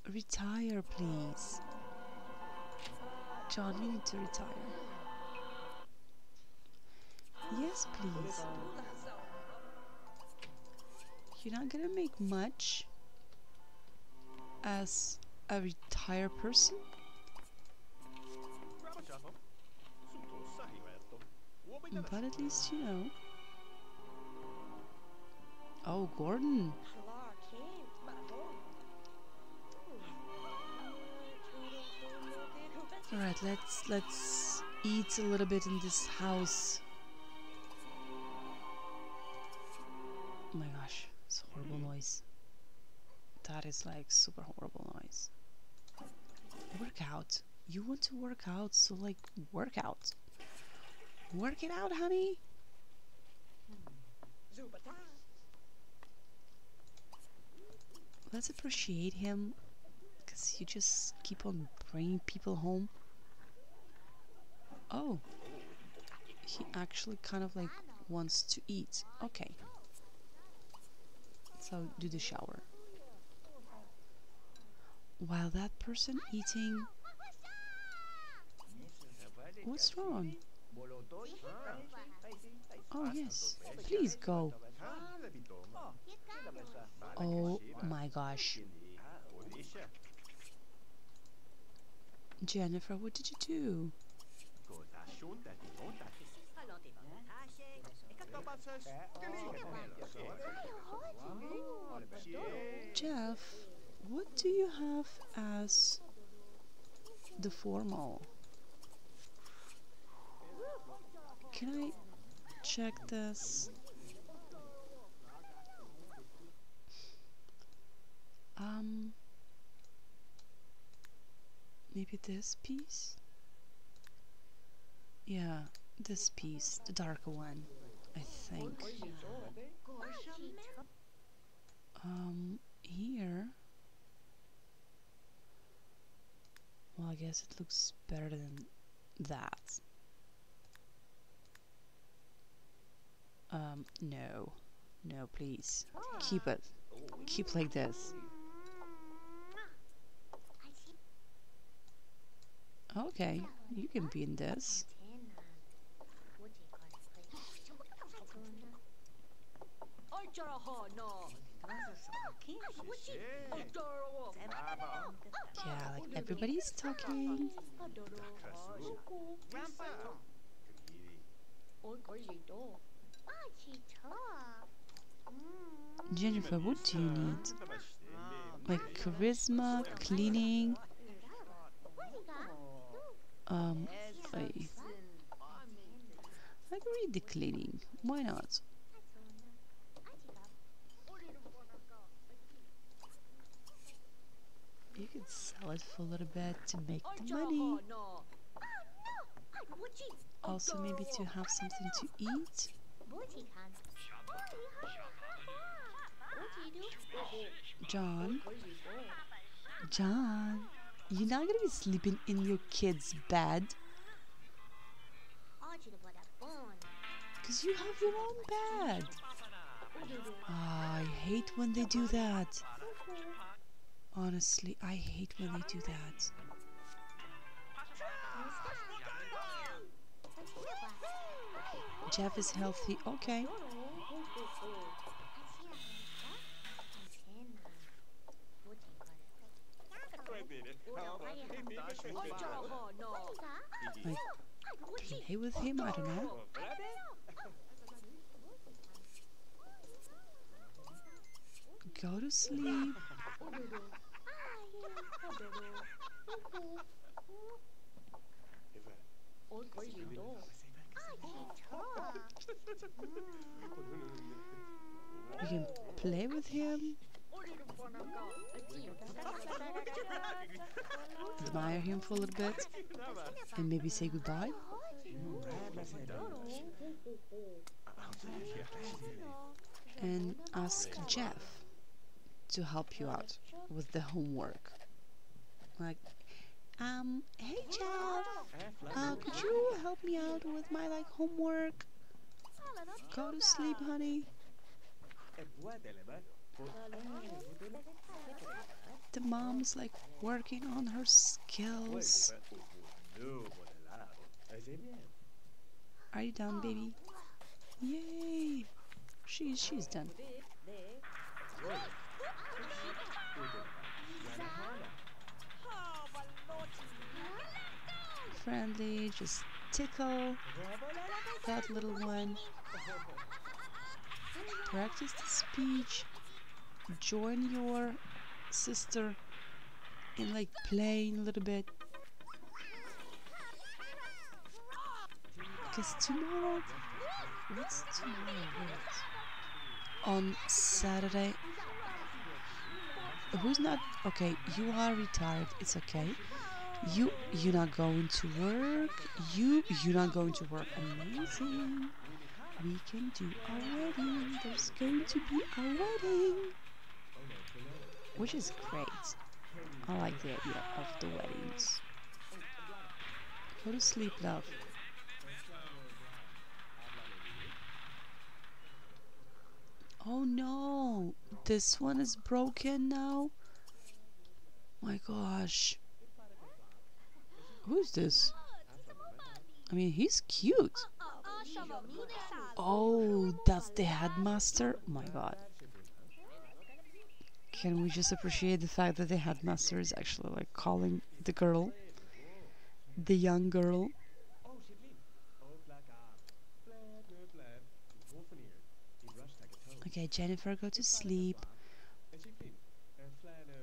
Retire please. John, you need to retire. Yes, please. You're not gonna make much as a retired person? But at least you know. Oh, Gordon. Alright, let's let's eat a little bit in this house. Oh my gosh, it's a horrible mm. noise. That is like super horrible noise. Workout. You want to work out, so like work out. Work it out, honey. Let's appreciate him because you just keep on bringing people home. Oh, he actually kind of like wants to eat. Okay. Do the shower. While that person eating, what's wrong? Oh yes, please go. Oh my gosh. Jennifer, what did you do? Jeff, what do you have as the formal? Can I check this? Um, maybe this piece? Yeah, this piece, the darker one, I think. Um, here. Well, I guess it looks better than that. Um, no. No, please. Keep it. Keep like this. Okay, you can be in this. Yeah, like everybody's talking. Jennifer, what do you need? Like charisma, cleaning. Um, I, I read the cleaning. Why not? You could sell it for a little bit to make the money. Also, maybe to have something to eat. John, John, you're not gonna be sleeping in your kid's bed. Because you have your own bed. Ah, I hate when they do that. Honestly, I hate when they do that. Jeff is healthy. Okay. Play with him? I don't know. Go to sleep. You can play with him. Admire him for a little bit. And maybe say goodbye. And ask Jeff to help you out with the homework. Like, um, hey Jeff, uh, could you help me out with my like homework? Go to sleep, honey. The mom's like working on her skills. Are you done, baby? Yay! She's she's done. Friendly, just tickle that little one. Practice the speech. Join your sister in like playing a little bit. Because tomorrow, what's tomorrow? Wait. On Saturday, who's not okay you are retired it's okay you you're not going to work. You you're not going to work. Amazing. We can do a wedding. There's going to be a wedding. Which is great. I like the idea of the weddings. Go to sleep love. Oh no. This one is broken now. My gosh Who's this? I mean, he's cute. Oh, that's the headmaster? Oh my god. Can we just appreciate the fact that the headmaster is actually like calling the girl, the young girl? Okay, Jennifer, go to sleep.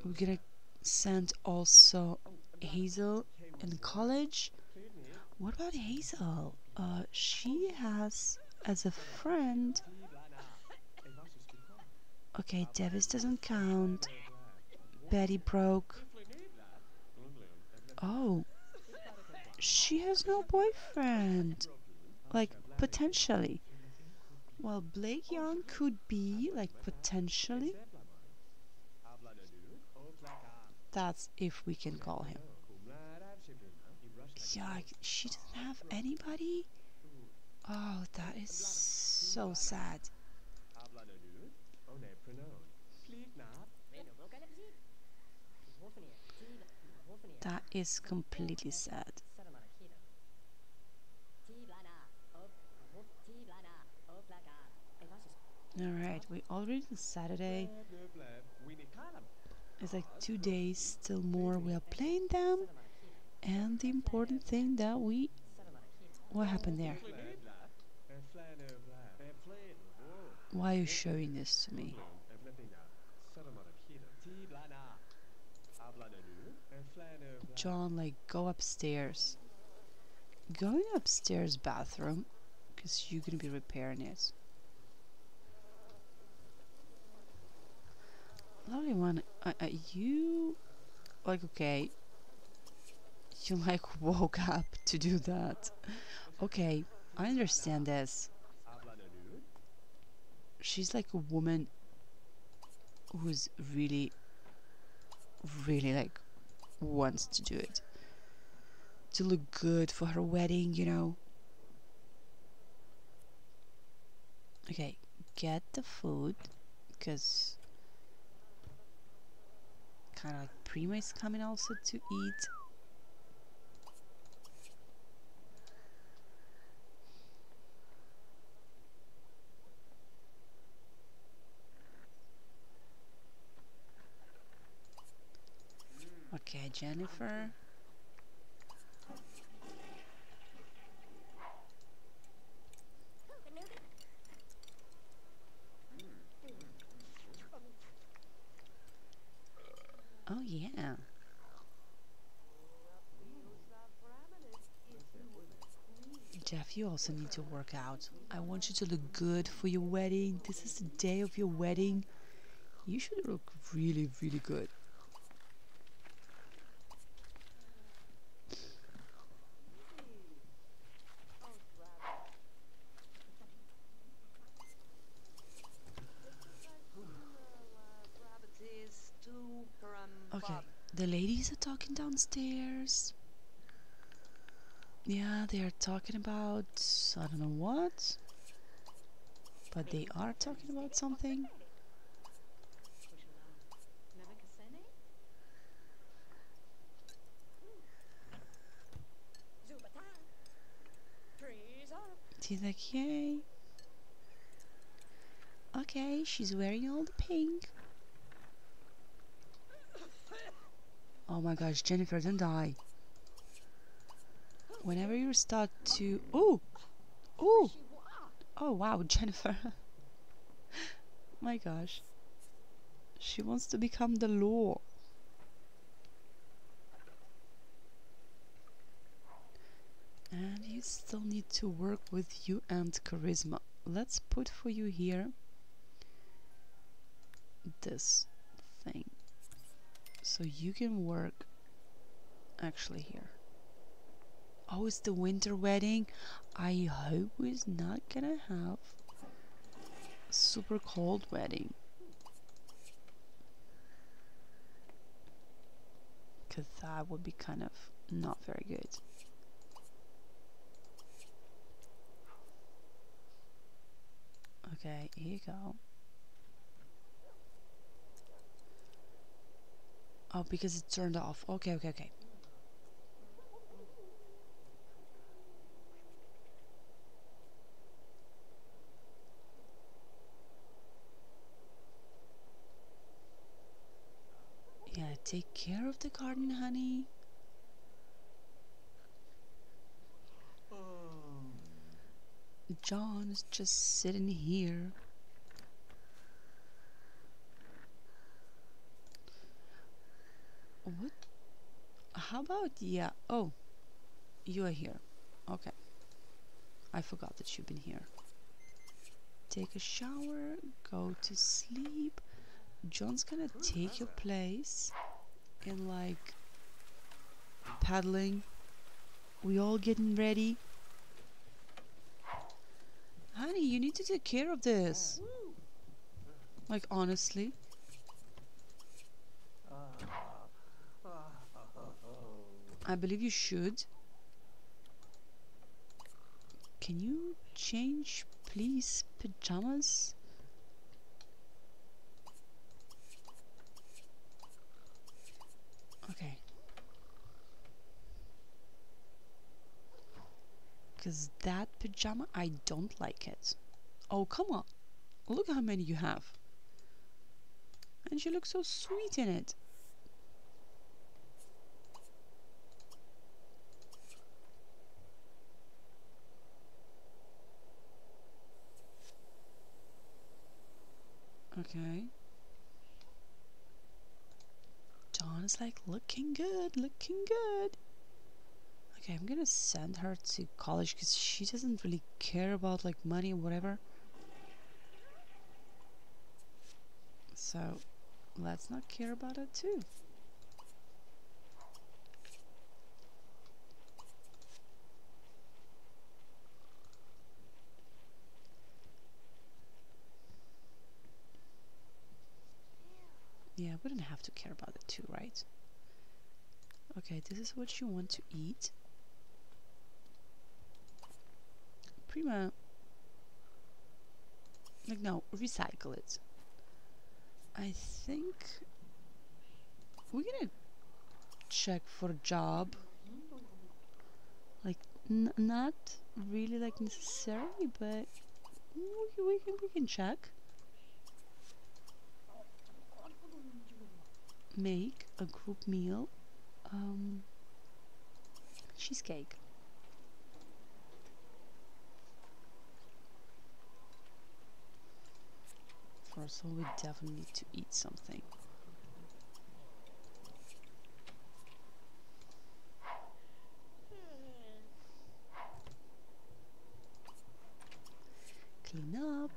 We're gonna send also Hazel in college. What about Hazel? Uh, she has as a friend. Okay, Davis doesn't count. Betty broke. Oh, she has no boyfriend. Like, potentially. Well, Blake Young could be, like, potentially. That's if we can call him. Yeah, she doesn't have anybody? Oh, that is so sad. That is completely sad. Alright, we already Saturday. It's like two days, still more. We are playing them. And the important thing that we... What happened there? Why are you showing this to me? John, like, go upstairs. Going upstairs bathroom, because you're gonna be repairing it. Lovely one. are, uh, you... Like, okay, you like woke up to do that. Okay, I understand this. She's like a woman who's really, really like wants to do it. To look good for her wedding, you know. Okay, get the food because kind of like Prima is coming also to eat. Okay, Jennifer. Oh yeah. Jeff, you also need to work out. I want you to look good for your wedding. This is the day of your wedding. You should look really, really good. Okay, the ladies are talking downstairs. Yeah, they are talking about I don't know what, but they are talking about something. She's like, yay. Okay, she's wearing all the pink. Oh my gosh, Jennifer, don't die. Whenever you start to... Oh! Oh! Oh wow, Jennifer. my gosh. She wants to become the law. And you still need to work with you and charisma. Let's put for you here this thing. So you can work actually here. Oh, it's the winter wedding. I hope it's not gonna have super cold wedding. Cause that would be kind of not very good. Okay, here you go. Oh, because it turned off. Okay, okay, okay. Yeah, take care of the garden, honey. Mm. John is just sitting here. What? How about, yeah, oh, you are here. Okay. I forgot that you've been here. Take a shower, go to sleep. John's gonna take your place in like paddling. We all getting ready. Honey, you need to take care of this. Like honestly. I believe you should. Can you change, please, pajamas? Okay. Because that pajama, I don't like it. Oh, come on. Look how many you have. And you look so sweet in it. Okay. Dawn is like looking good, looking good. Okay, I'm gonna send her to college because she doesn't really care about like money or whatever. So let's not care about it too. Wouldn't have to care about it too, right? Okay, this is what you want to eat. Prima. Like, no, recycle it. I think we're gonna check for a job. Like, not really like necessary, but we, we can we can check. Make a group meal. Um, cheesecake. First of all, we definitely need to eat something. Clean up.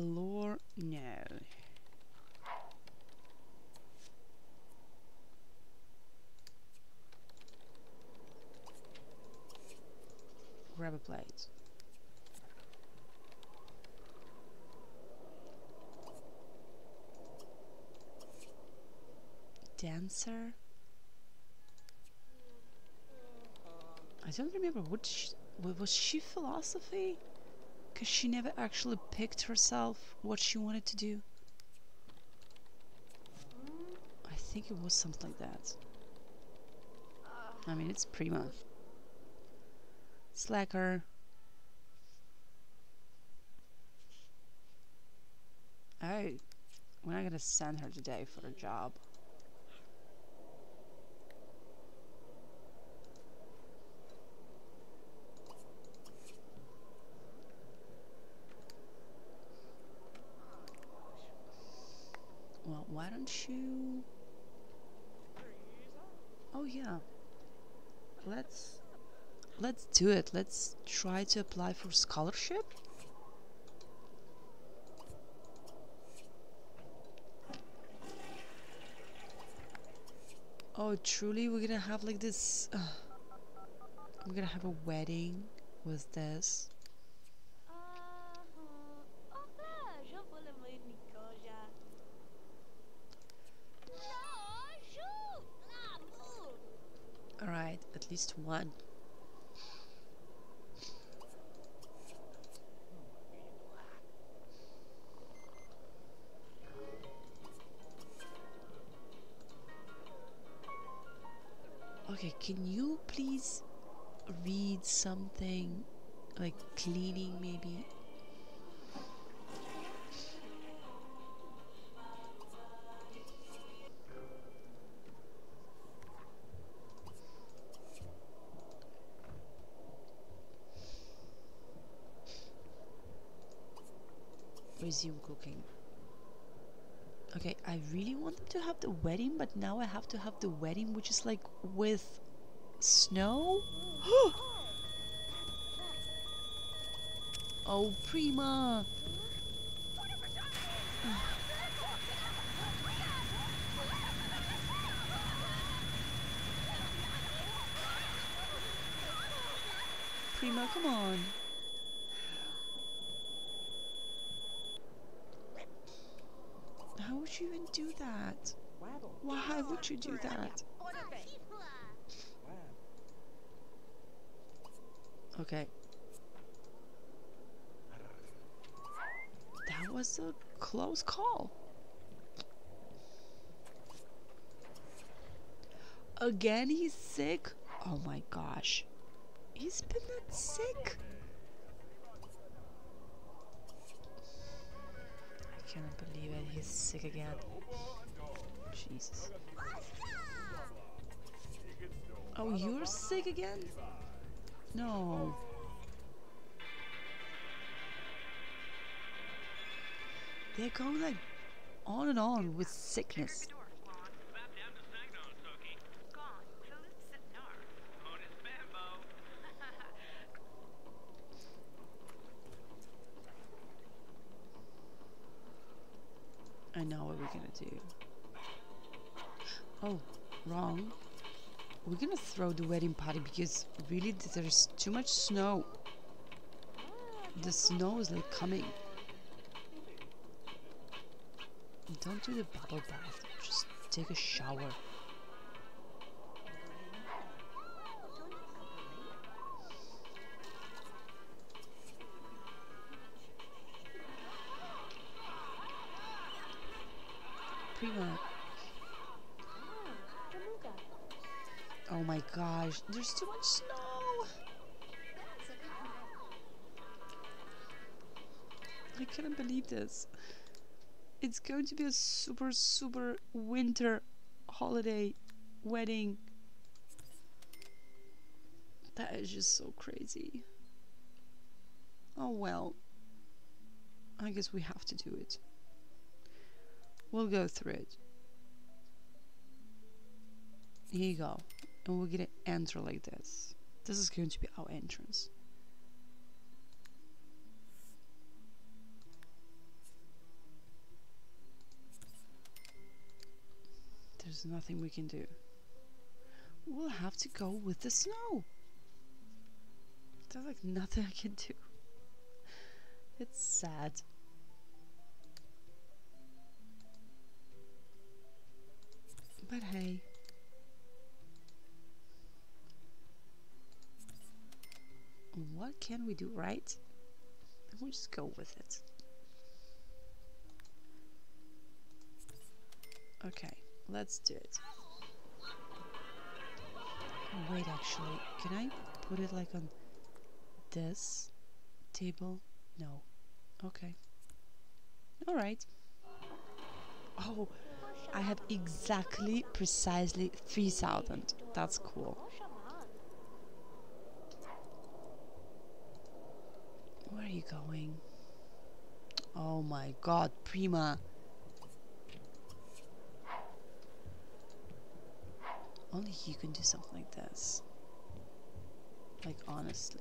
The lore, no. Grab a plate. Dancer. I don't remember what she, was she philosophy? Because she never actually picked herself what she wanted to do. I think it was something like that. I mean, it's prima. Slacker. Oh, we're not gonna send her today for a job. Aren't you... Oh yeah. Let's... Let's do it. Let's try to apply for scholarship. Oh, truly, we're gonna have like this... Uh, I'm gonna have a wedding with this. At least one. Okay, can you please read something like cleaning maybe? Resume cooking. Okay, I really wanted to have the wedding, but now I have to have the wedding, which is like with snow? oh, Prima! Prima, come on. How would you even do that? Why would you do that? Okay. That was a close call. Again, he's sick? Oh my gosh. He's been that sick? Cannot believe it. He's sick again. Jesus. Oh, you're sick again? No. They're going like on and on with sickness. I know Oh, wrong. We're gonna throw the wedding party because really there's too much snow. The snow is like coming. Don't do the bubble bath. Just take a shower. Gosh, there's too much snow! I cannot believe this. It's going to be a super, super winter holiday wedding. That is just so crazy. Oh well. I guess we have to do it. We'll go through it. Here you go. We're gonna enter like this. This is going to be our entrance. There's nothing we can do. We'll have to go with the snow. There's like nothing I can do. It's sad. But hey. What can we do, right? And We'll just go with it. Okay, let's do it. Wait, actually, can I put it like on this table? No. Okay. Alright. Oh, I have exactly, precisely 3000. That's cool. Where are going? Oh my god, Prima. Only you can do something like this. Like, honestly.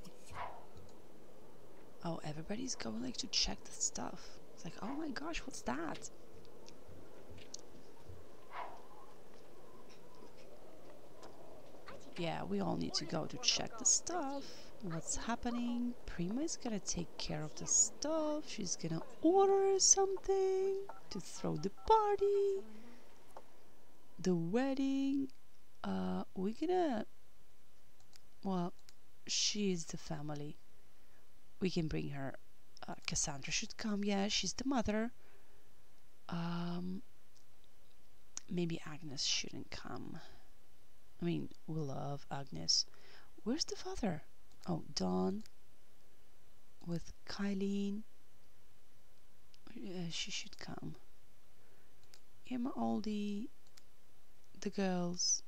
Oh, everybody's going like to check the stuff. It's like, oh my gosh, what's that? yeah, we all need to go to check the stuff. What's happening? Prima is gonna take care of the stuff. She's gonna order something to throw the party. The wedding. Uh, we're gonna. Well, she's the family. We can bring her. Uh, Cassandra should come. Yeah, she's the mother. Um, maybe Agnes shouldn't come. I mean, we love Agnes. Where's the father? Oh, Dawn with Kylene. Uh, she should come. Emma, all the the girls.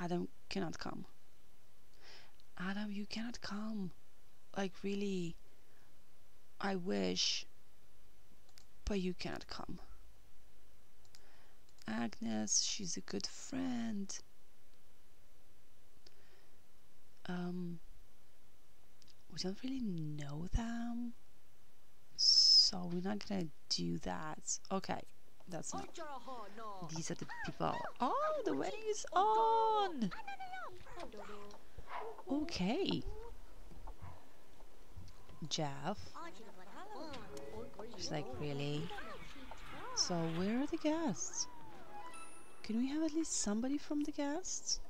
Adam cannot come. Adam, you cannot come. Like really, I wish, but you cannot come. Agnes, she's a good friend. Um, we don't really know them, so we're not gonna do that. Okay, that's not. These are the people. Oh, the wedding is on! Okay. Jeff. She's like, really? So, where are the guests? Can we have at least somebody from the guests?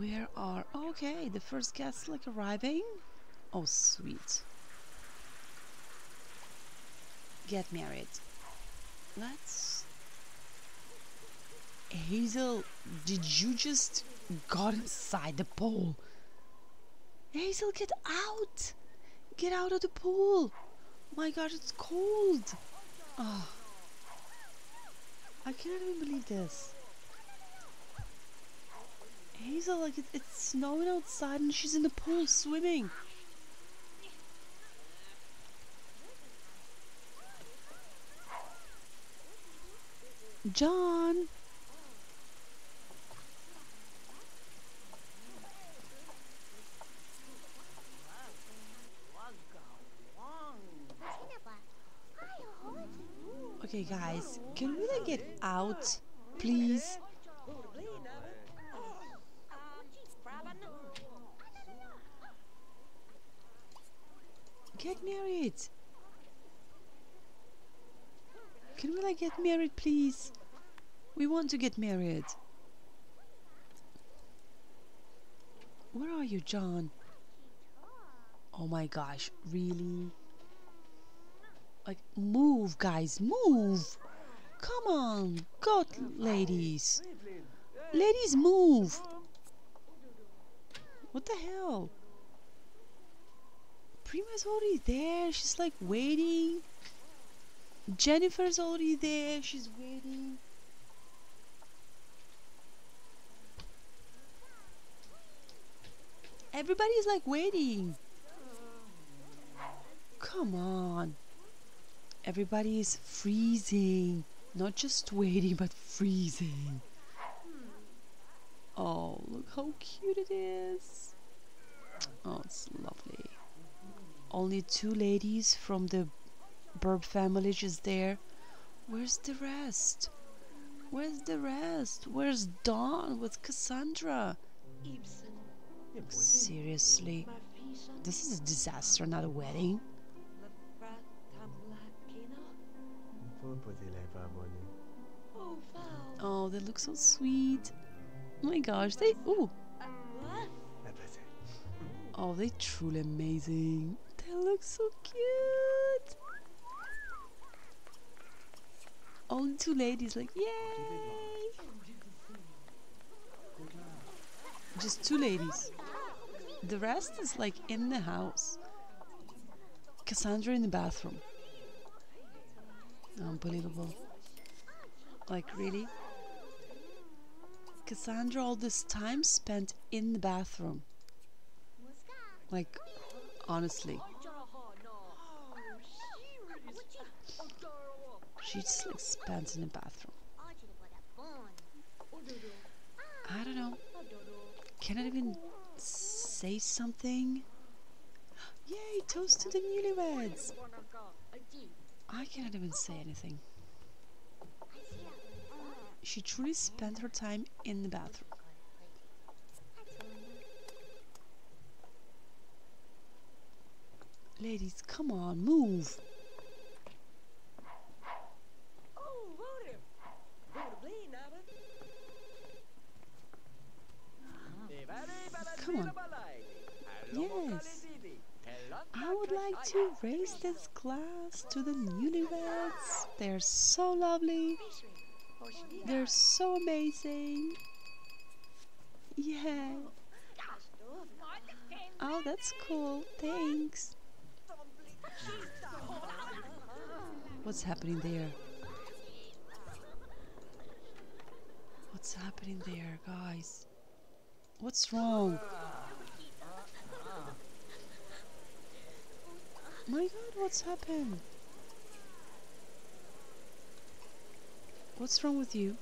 Where are... Okay, the first guests like arriving. Oh, sweet. Get married. Let's... Hazel, did you just got inside the pool? Hazel, get out! Get out of the pool! My god, it's cold! Oh. I cannot even believe this. Hazel, like, it, it's snowing outside and she's in the pool swimming. John! Okay, guys, can we like get out, please? Get married. Can we like get married, please? We want to get married. Where are you, John? Oh my gosh, really? Like, move, guys, move! Come on, go, ladies! Ladies, move! What the hell? Prima's already there. She's like waiting. Jennifer's already there. She's waiting. Everybody's like waiting. Come on. Everybody's freezing. Not just waiting, but freezing. Oh, look how cute it is. Oh, it's lovely. Only two ladies from the Burb family is there. Where's the rest? Where's the rest? Where's Dawn with Cassandra? Seriously? This is a disaster, not a wedding. Oh, they look so sweet. Oh my gosh, they. Ooh. Oh, they truly amazing. They looks so cute. Only two ladies, like, yay! Just two ladies. The rest is like in the house. Cassandra in the bathroom. Unbelievable. Like, really? Cassandra all this time spent in the bathroom. Like, honestly. She just like spends in the bathroom. I don't know. Can I even say something? Yay, toast to the newlyweds! I cannot even say anything. She truly spent her time in the bathroom. Ladies, come on, move. Come on. Yes. I would like to raise this glass to the newlyweds. They're so lovely. They're so amazing. Yeah. Oh, that's cool. Thanks. What's happening there? What's happening there, guys? What's wrong? My god, what's happened? What's wrong with you?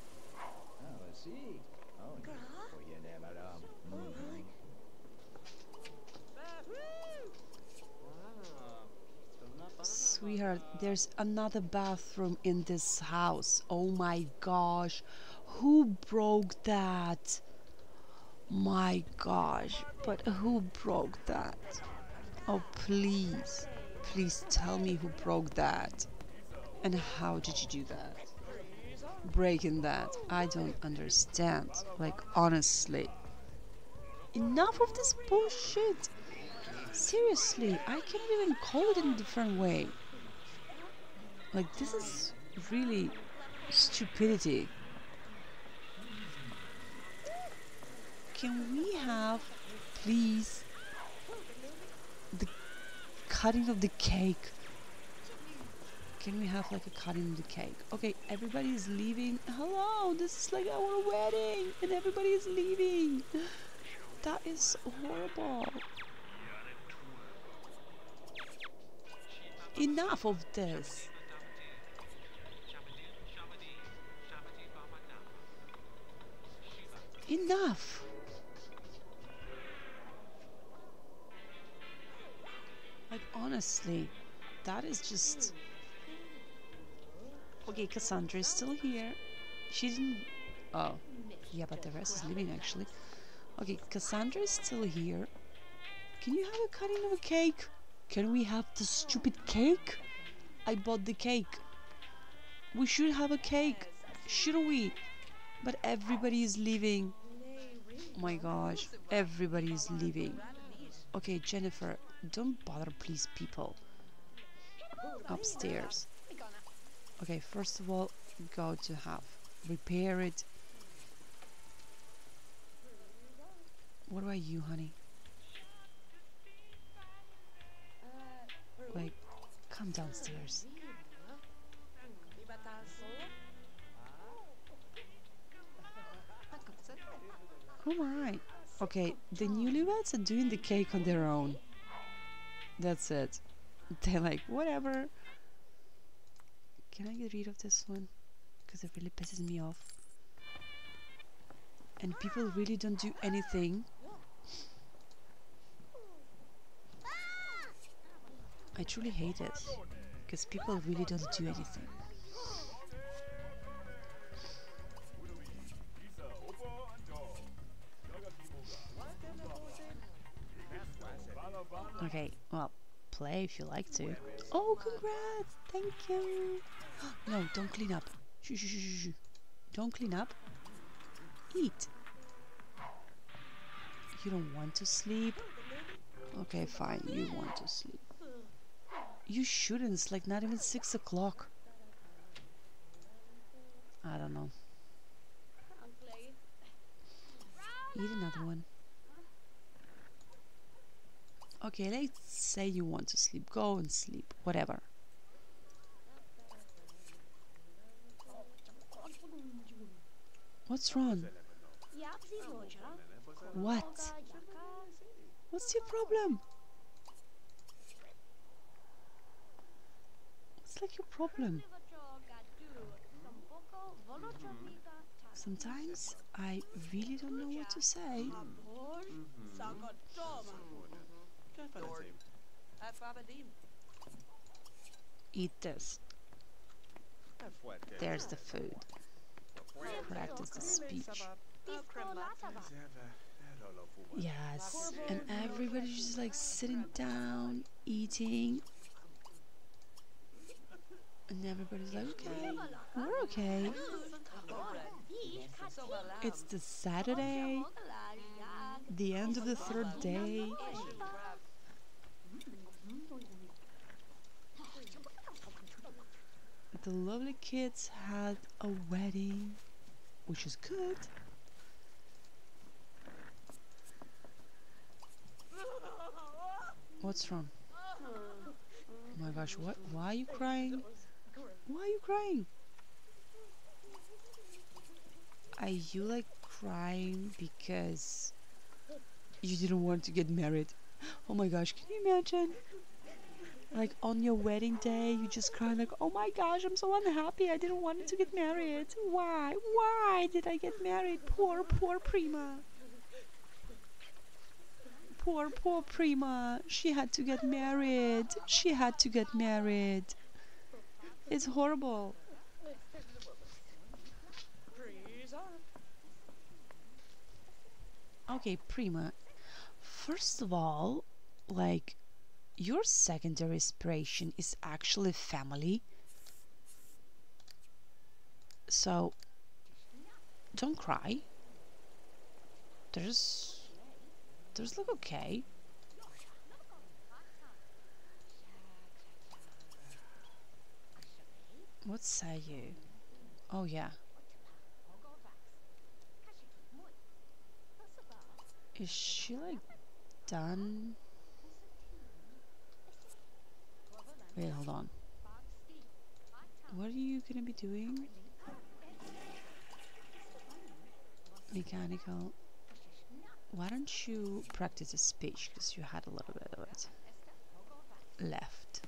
Sweetheart, there's another bathroom in this house. Oh my gosh. Who broke that? My gosh, but who broke that? Oh, please, please tell me who broke that. And how did you do that? Breaking that, I don't understand. Like, honestly. Enough of this bullshit! Seriously, I can't even call it in a different way. Like, this is really stupidity. Can we have, please, cutting of the cake? Can we have like a cutting of the cake? Okay, everybody is leaving. Hello, this is like our wedding, and everybody is leaving. That is horrible. Enough of this. Enough. Like, honestly, that is just. Okay, Cassandra is still here. She didn't. Oh. Yeah, but the rest is leaving actually. Okay, Cassandra is still here. Can you have a cutting of a cake? Can we have the stupid cake? I bought the cake. We should have a cake, shouldn't we? But everybody is leaving. Oh my gosh, everybody is leaving. Okay, Jennifer, don't bother, please, people. Upstairs. Okay, first of all, go to have. Repair it. What about you, honey? Wait, come downstairs. Alright. Okay, the newlyweds are doing the cake on their own. That's it. They're like, whatever. Can I get rid of this one? Because it really pisses me off. And people really don't do anything. I truly hate it. Because people really don't do anything. Okay, well, play if you like to. Oh, congrats! Thank you! no, don't clean up. Don't clean up. Eat. You don't want to sleep? Okay, fine, you want to sleep. You shouldn't, it's like not even 6 o'clock. I don't know. Eat another one. Okay, let's say you want to sleep. Go and sleep. Whatever. What's wrong? What? What's your problem? What's like your problem? Sometimes I really don't know what to say. Mm-hmm. Mm-hmm. Eat this. There's the food. practice the speech. Yes, and everybody's just like sitting down, eating. And everybody's like, okay, we're okay. It's the Saturday, the end of the third day. The lovely kids had a wedding, which is good. What's wrong? Oh my gosh, what? Why are you crying? Why are you crying? Are you like crying because you didn't want to get married? Oh my gosh, can you imagine? Like on your wedding day, you just cry like, oh my gosh, I'm so unhappy. I didn't want to get married. Why? Why did I get married? Poor, poor Prima. Poor, poor Prima. She had to get married. She had to get married. It's horrible. Okay, Prima. First of all, like, your secondary inspiration is actually family. So, don't cry. There's... There's look okay. What say you? Oh yeah. Is she like done? Wait, hold on. What are you gonna be doing? Mechanical. Why don't you practice a speech because you had a little bit of it left.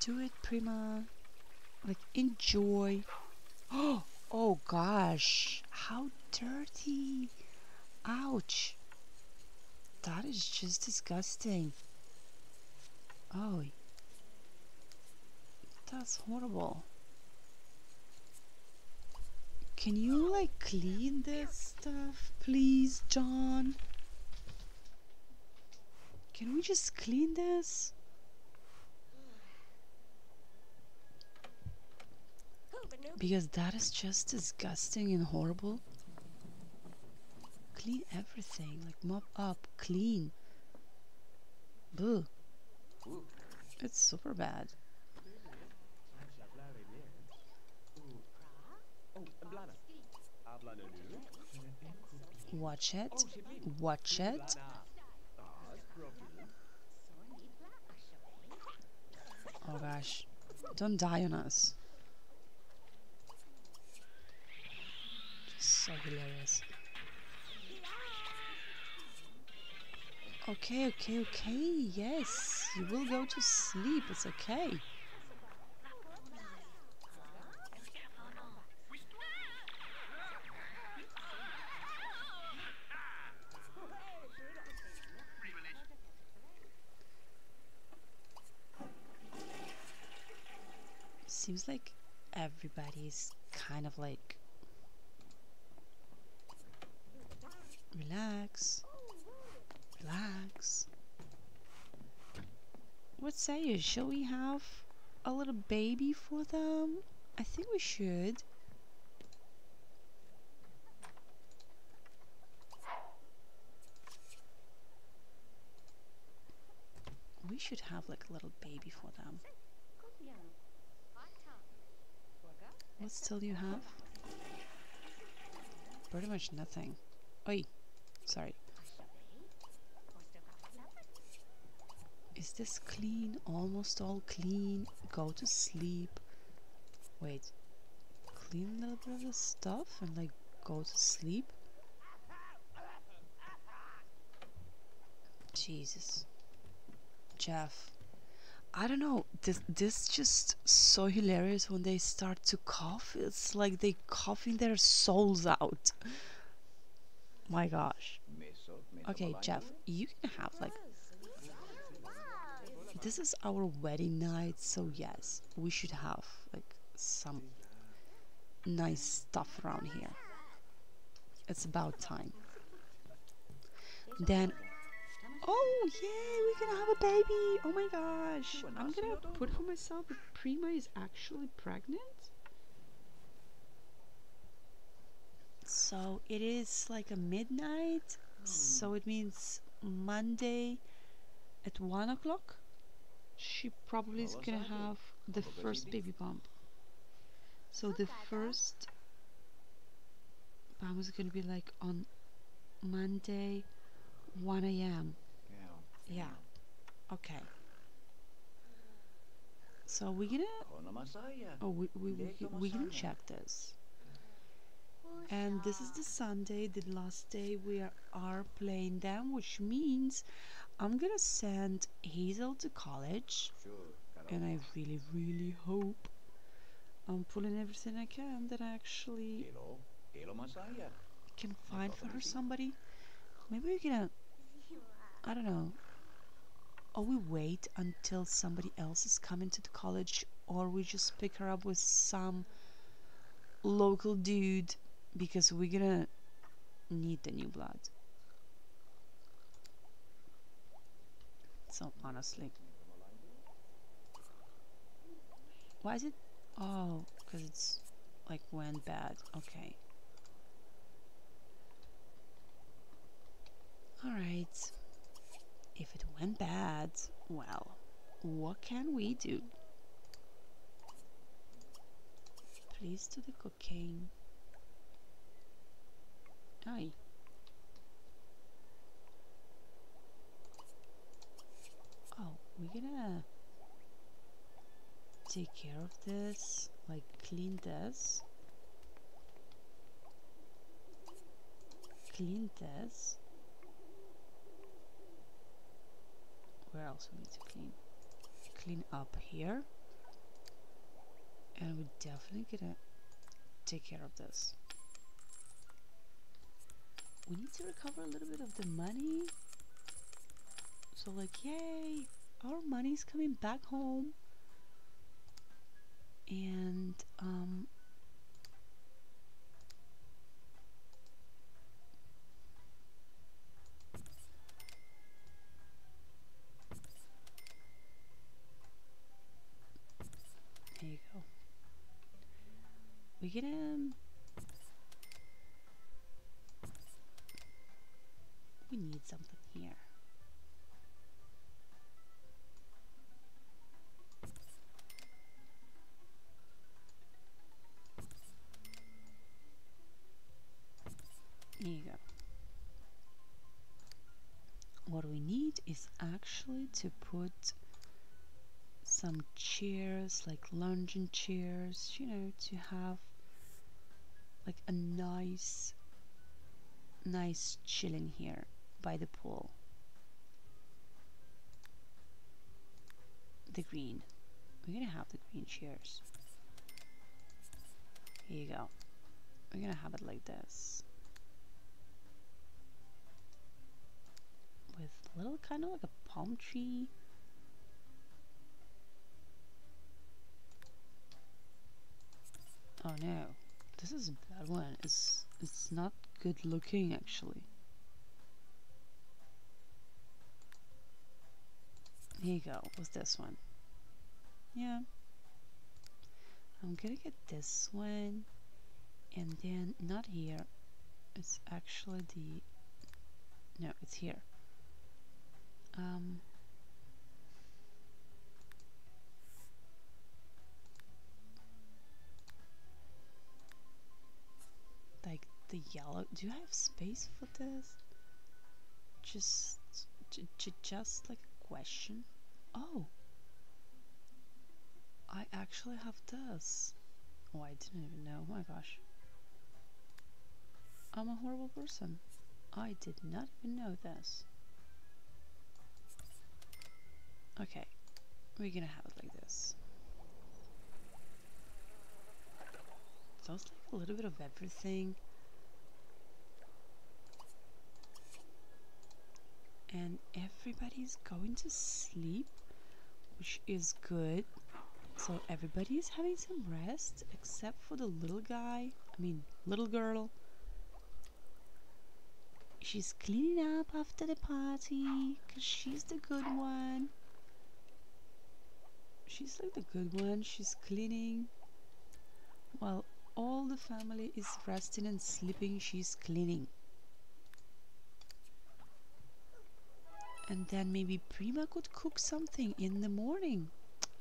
Do it, Prima. Like, enjoy. Oh, oh gosh. How dirty. Ouch. That is just disgusting. Oh. That's horrible. Can you like clean this stuff, please, John? Can we just clean this? Because that is just disgusting and horrible. Clean everything, like mop up, clean. Boo. It's super bad. Watch it. Watch it. Oh gosh. Don't die on us. Just so hilarious. Okay, okay, okay. Yes, you will go to sleep. It's okay. Seems like everybody's kind of like Relax. Relax. What say you? Shall we have a little baby for them? I think we should. We should have like a little baby for them. What still do you have? Pretty much nothing. Oi. Sorry. Is this clean? Almost all clean. Go to sleep. Wait. Clean a little bit of the stuff and like go to sleep? Jesus. Jeff. I don't know. This this just so hilarious when they start to cough. It's like they coughing their souls out. My gosh. Okay, Jeff, you can have like this is our wedding night, so yes, we should have like some nice stuff around here. It's about time. Then, oh yay, we're gonna have a baby! Oh my gosh, I'm gonna put for myself that Prima is actually pregnant. So it is like a midnight, so it means Monday at one o'clock. She probably is gonna have the first baby bump. So the first bump is gonna be like on Monday, 1 a.m. Yeah. Okay. So we're gonna. Oh, we we we we gonna check this. And this is the Sunday, the last day we are, are playing them, which means I'm gonna send Hazel to college. And I really, really hope I'm pulling everything I can that I actually can find for her somebody. Maybe we're gonna, I don't know. Or we wait until somebody else is coming to the college, or we just pick her up with some local dude because we're gonna need the new blood. So honestly, why is it? Oh, because it's like went bad. Okay. Alright. If it went bad, well, what can we do? Please do the cocaine. Aye. Oh, we're gonna take care of this, like clean this. Clean this. Where else we need to clean? Clean up here. And we're definitely gonna take care of this. We need to recover a little bit of the money. So like, yay, our money's coming back home. And, um, There you go. We gonna we need something here. Is actually to put some chairs, like lounging chairs, you know, to have like a nice, nice chilling here by the pool. The green. We're gonna have the green chairs. Here you go. We're gonna have it like this. With a little kind of like a palm tree Oh no, this is a bad one. It's it's not good looking actually. Here you go. What's this one? Yeah. I'm gonna get this one, and then not here. It's actually the no, it's here. Um. like the yellow do you have space for this? Just just like a question? Oh. I actually have this. Oh I didn't even know. Oh my gosh. I'm a horrible person. I did not even know this okay we're gonna have it like this So it's like a little bit of everything. And everybody's going to sleep which is good. So everybody is having some rest except for the little guy, I mean little girl. She's cleaning up after the party because she's the good one. She's like the good one. She's cleaning. While all the family is resting and sleeping, she's cleaning. And then maybe Prima could cook something in the morning.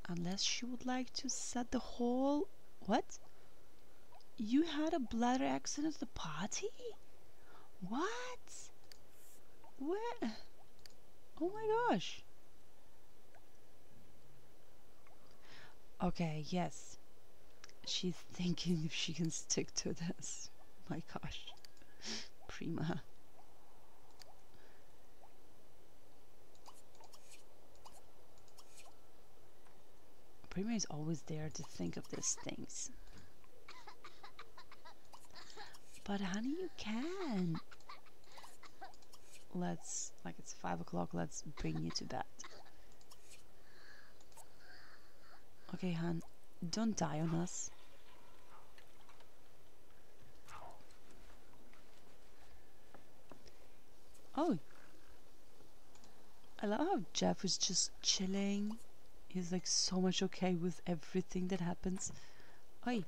Unless she would like to set the whole... What? You had a bladder accident at the party? What? Where? Oh my gosh. Okay, yes. She's thinking if she can stick to this. My gosh. Prima. Prima is always there to think of these things. But honey, you can. Let's, like it's 5 o'clock, let's bring you to bed. Okay, hon, don't die on us. Oh, I love how Jeff is just chilling. He's like so much okay with everything that happens. Oi.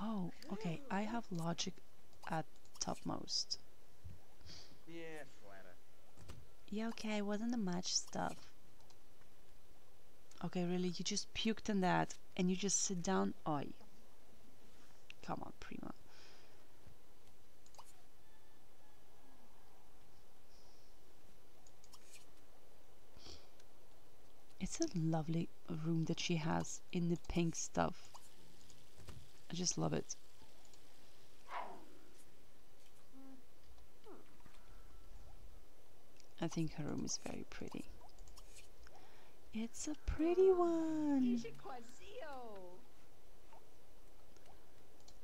Oh, okay. I have logic at topmost. Yeah, flatter. Yeah, okay. It wasn't much stuff. Okay, really? You just puked on that and you just sit down? Oi. Come on, Prima. It's a lovely room that she has in the pink stuff. I just love it. I think her room is very pretty. It's a pretty one.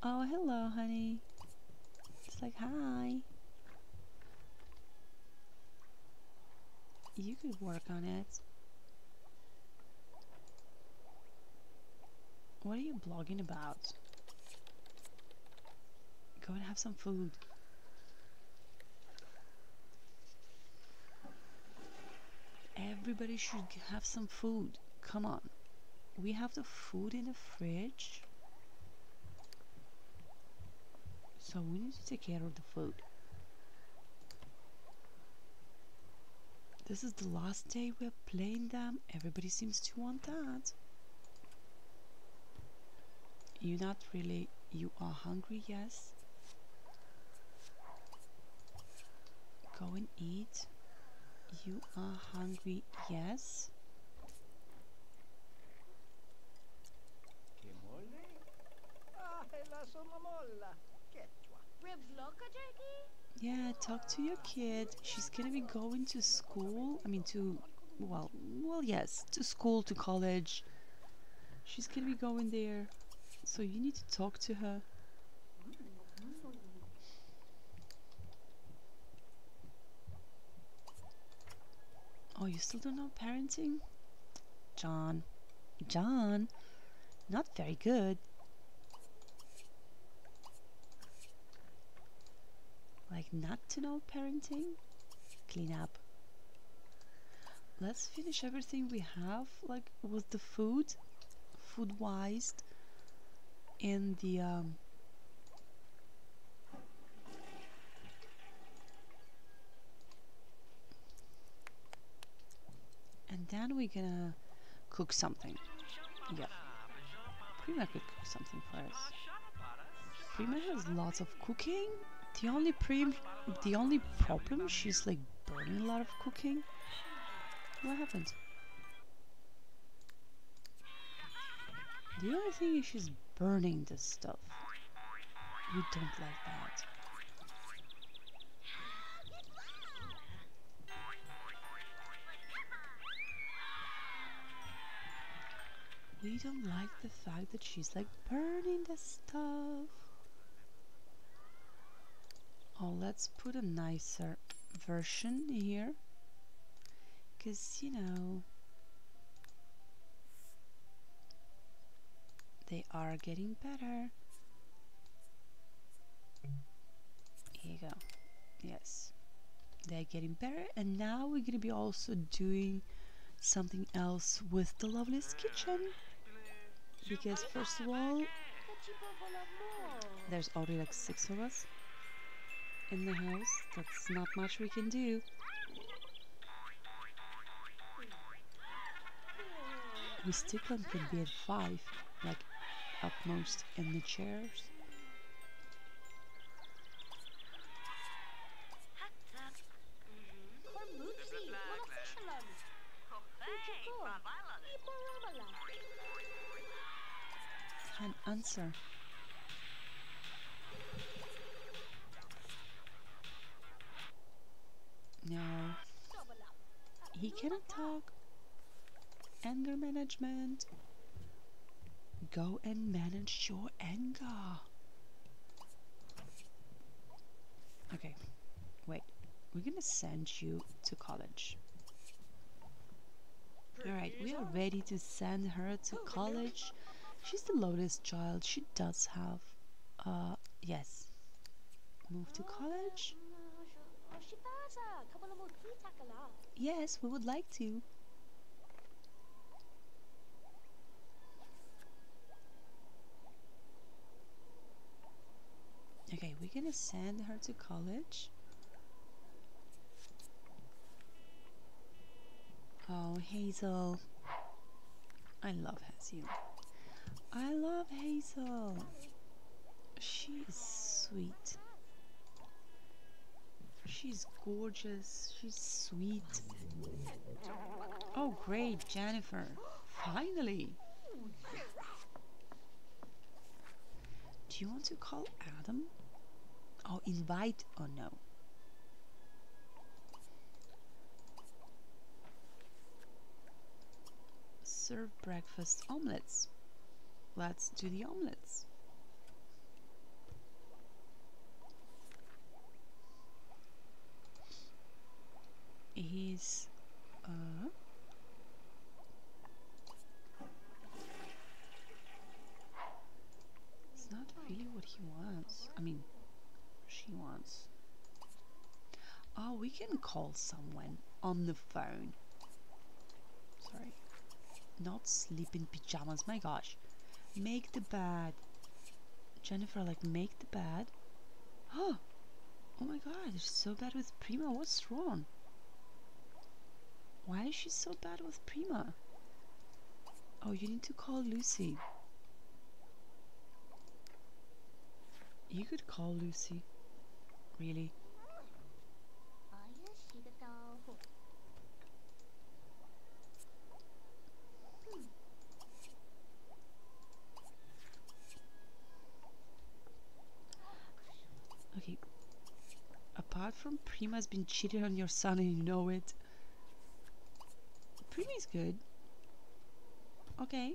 Oh, hello, honey. It's like, hi. You could work on it. What are you blogging about? Go and have some food. Everybody should have some food. Come on. We have the food in the fridge. So we need to take care of the food. This is the last day we're playing them. Everybody seems to want that. You're not really. You are hungry, yes? Go and eat. You are hungry, yes? Che molle? Ah, è la somma molla. Che tua. Rivloka jerky? Yeah, talk to your kid. She's gonna be going to school. I mean, to, well, well, yes, to school, to college. She's gonna be going there. So you need to talk to her. Oh, you still don't know parenting? John. John. Not very good. Like not to know parenting? Clean up. Let's finish everything we have, like with the food, food wise, and the um, then we're gonna cook something. Yeah, Prima could cook something for us. Prima has lots of cooking. The only prim, the only problem, she's like burning a lot of cooking. What happened? The only thing is she's burning this stuff. We don't like that. We don't like the fact that she's like burning the stuff. Oh, let's put a nicer version here. Because you know they are getting better. Here you go. Yes. They're getting better and now we're gonna be also doing something else with the loveliest kitchen because first of all there's already like six of us in the house. That's not much we can do. We still can be at five like upmost in the chairs Can't answer. No. He cannot talk. Anger management. Go and manage your anger. Okay. Wait. We're gonna send you to college. Alright, we are ready to send her to college. She's the lowest child. She does have, uh, yes. Move to college? Yes, we would like to. Okay, we're gonna send her to college. Oh, Hazel. I love Hazel. I love Hazel. She's sweet. She's gorgeous. She's sweet. Oh, great, Jennifer. Finally. Do you want to call Adam? Oh, invite or no? Serve breakfast omelets. Let's do the omelets. He's uh It's not really what he wants. I mean she wants. Oh, we can call someone on the phone. Sorry. Not sleep in pajamas, my gosh. Make the bed. Jennifer, like, make the bed. Oh, oh my god, she's so bad with Prima. What's wrong? Why is she so bad with Prima? Oh, you need to call Lucy. You could call Lucy. Really? Okay. Apart from Prima's been cheating on your son and you know it. Prima's good. Okay.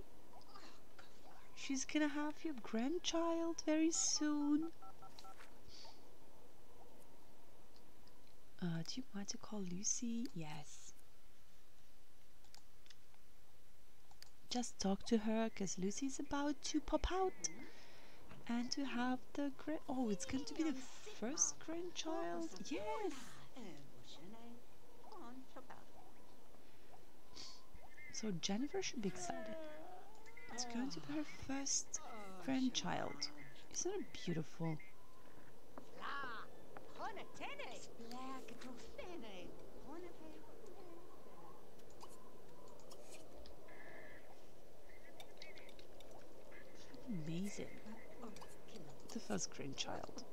She's gonna have your grandchild very soon. Uh, do you want to call Lucy? Yes. Just talk to her because Lucy's about to pop out and to have the grand. Oh, it's going to be the first grandchild. Yes. So Jennifer should be excited. It's going to be her first grandchild. Isn't it beautiful? Grandchild.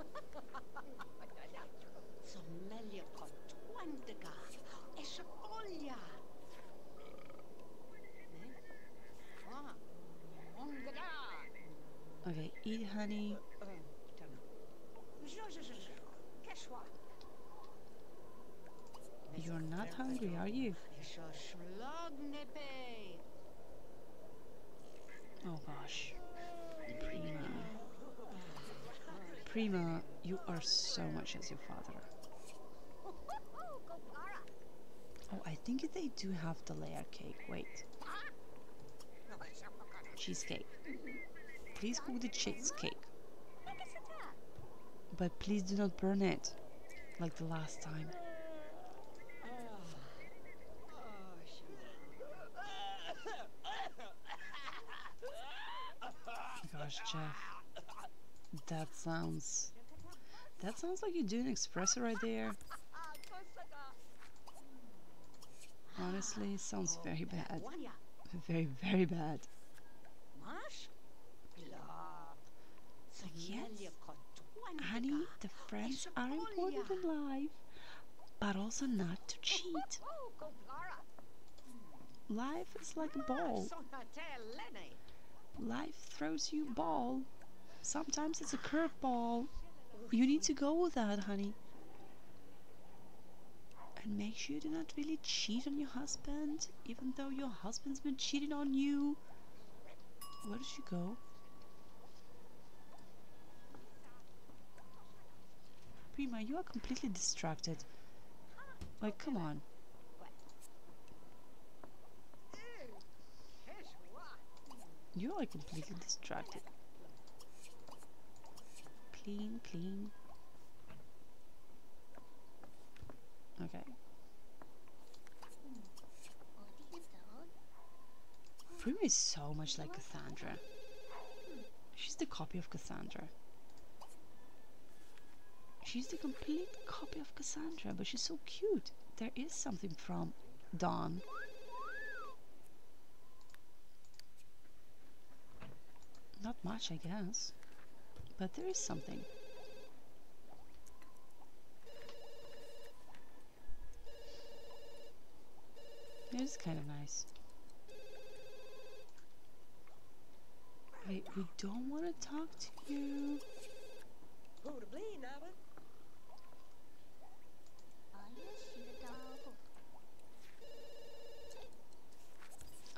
Okay, eat honey. You're not hungry, are you? Oh gosh. Prima. Prima, you are so much as your father. Oh, I think they do have the layer cake. Wait. Cheesecake. Please cook the cheesecake. But please do not burn it. Like the last time. Gosh, Jeff. That sounds... That sounds like you're doing espresso right there. Honestly, sounds very bad. Very, very bad. Yes, honey, the friends are important in life, but also not to cheat. Life is like a ball. Life throws you ball. Sometimes it's a curveball. You need to go with that, honey. And make sure you do not really cheat on your husband, even though your husband's been cheating on you. Where did you go? Prima, you are completely distracted. Like, come on. You are completely distracted. Clean, clean. Okay. Prima is so much like Cassandra. She's the copy of Cassandra. She's the complete copy of Cassandra, but she's so cute. There is something from Don. Not much, I guess. But there is something. It is kind of nice. Wait, we don't want to talk to you.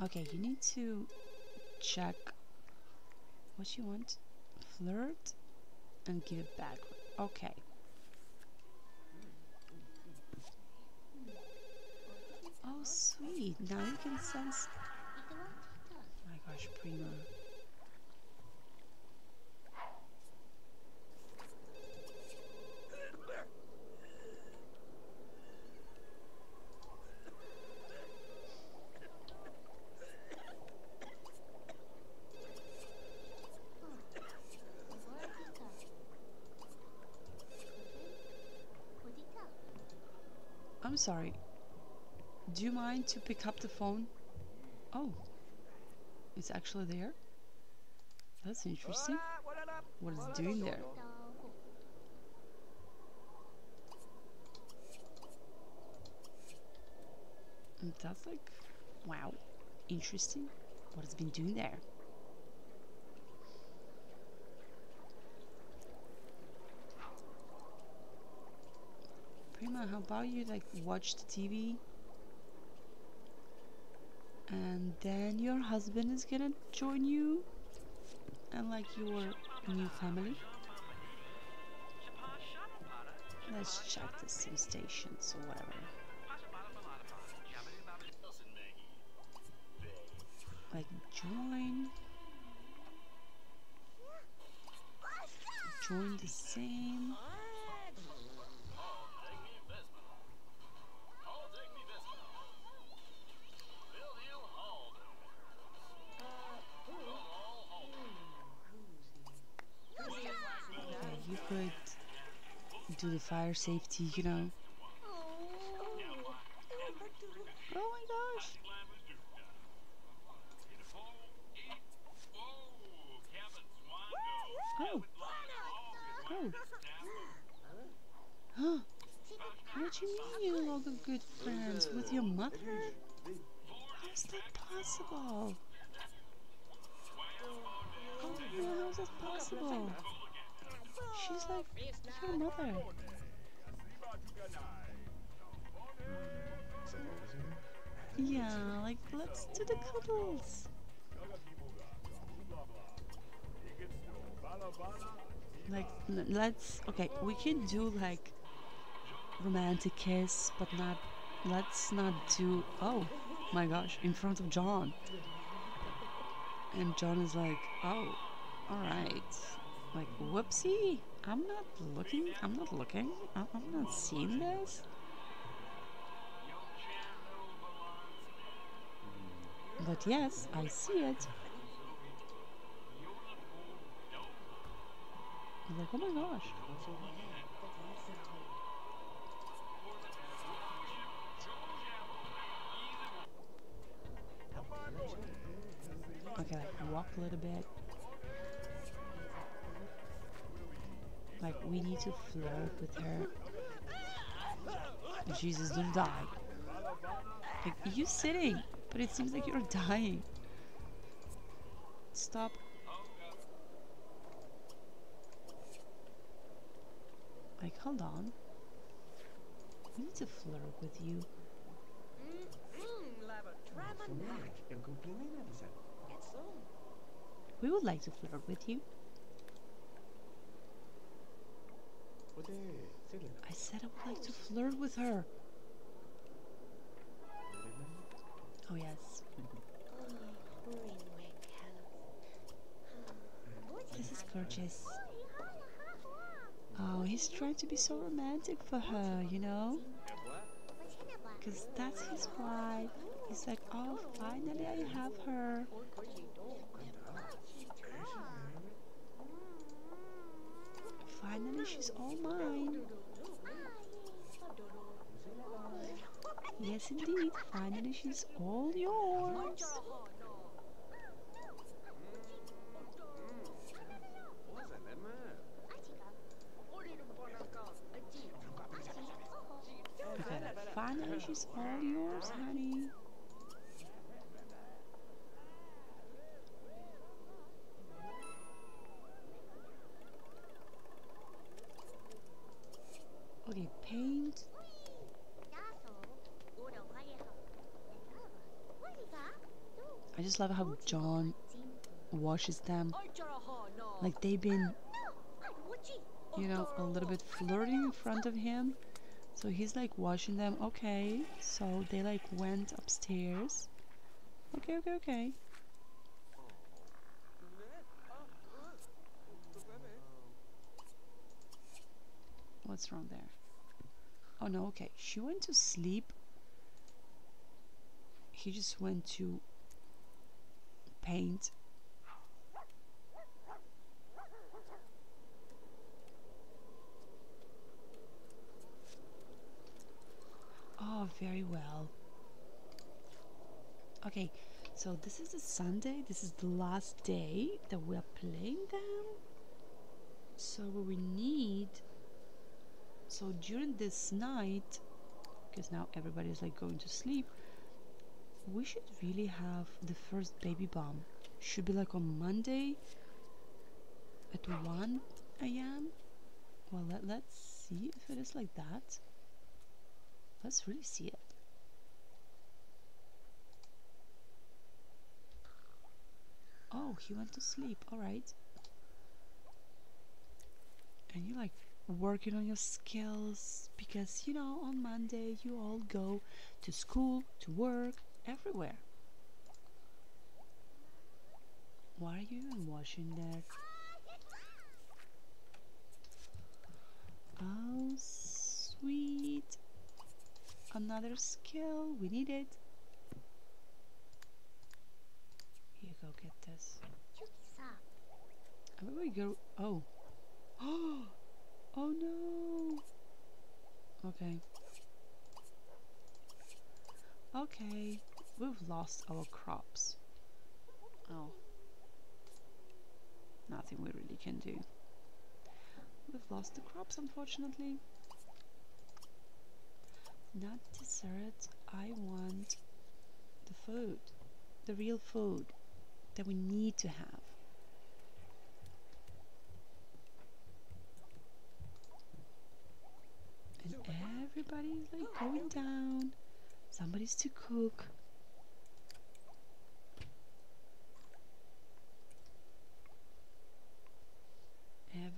Okay, you need to check what you want. Flirt and give it back. Okay. Oh, sweet. Now you can sense. Oh my gosh, Prima. I'm sorry. Do you mind to pick up the phone? Oh, it's actually there? That's interesting. What is it doing there? That's like, wow, interesting. What it's been doing there? Prima, how about you like watch the TV and then your husband is gonna join you and like your new family? Let's check the sim stations or whatever. Like join. Join the same. Do the fire safety, you know. Oh, oh my gosh. Oh. Oh. Huh. What do you mean you all got good friends with your mother? How is that possible? Let's the cuddles. Like let's okay, we can do like romantic kiss, but not let's not do. Oh my gosh, in front of John. And John is like, oh, alright. Like, whoopsie. I'm not looking. I'm not looking. I'm not seeing this. But yes, I see it. I'm like, oh my gosh. Okay, like walk a little bit. Like we need to flirt with her. Jesus, don't die. Like you sitting, but it seems like you're dying. Stop. Like, hold on. I need to flirt with you. We would like to flirt with you. I said I would like to flirt with her. Oh yes. This is gorgeous. Oh, he's trying to be so romantic for her, you know? Because that's his wife. He's like, oh, finally I have her. Finally, she's all mine. Yes, indeed. Finally, she's all yours. Finally, she's all yours, honey. I just love how John washes them. Like they've been, you know, a little bit flirting in front of him. So he's like washing them. Okay, so they like went upstairs. Okay, okay, okay. What's wrong there? Oh no, okay. She went to sleep. He just went to paint. Oh, very well. Okay, so this is a Sunday. This is the last day that we are playing them. So we need so during this night because now everybody is like going to sleep we should really have the first baby bomb. Should be like on monday at 1 a.m well let, let's see if it is like that. Let's really see it. Oh he went to sleep. All right. And you like working on your skills because you know on Monday you all go to school, to work, everywhere. Why are you washing that? Oh, sweet. Another skill. We need it. Here, go get this. Where we go? Oh. Oh no. Okay. Okay. We've lost our crops. Oh. Nothing we really can do. We've lost the crops, unfortunately. Not dessert. I want the food. The real food that we need to have. And everybody's like going down. Somebody's to cook.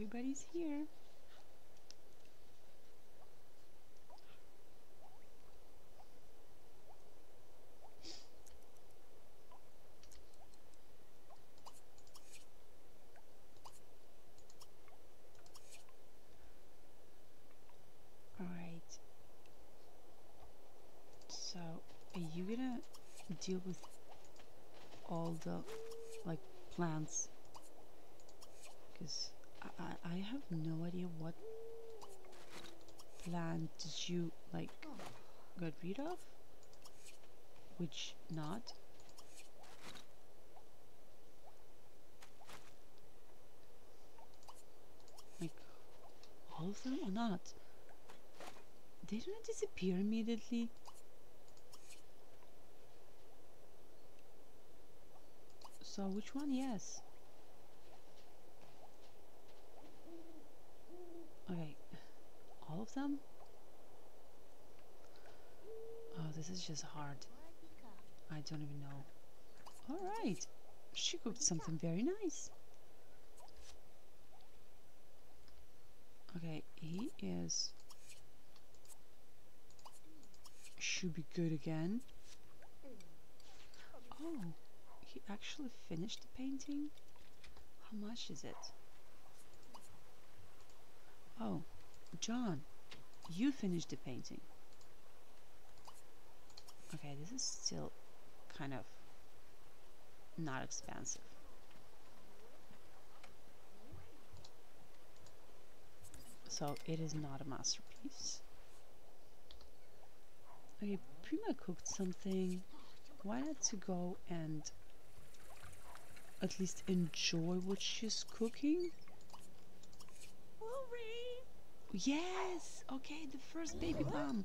Everybody's here. Alright. So, are you gonna deal with all the, like, plants? Because I, I, have no idea what plant did you like got rid of? Which not? Like all of them or not? They do not disappear immediately. So which one? Yes okay all of them? Oh this is just hard. I don't even know. Alright she cooked something very nice. Okay he is. Should be good again. Oh he actually finished the painting? How much is it? Oh John you finish the painting. Okay this is still kind of not expensive so it is not a masterpiece. Okay Prima cooked something. Why not to go and at least enjoy what she's cooking yes. Okay the first baby bomb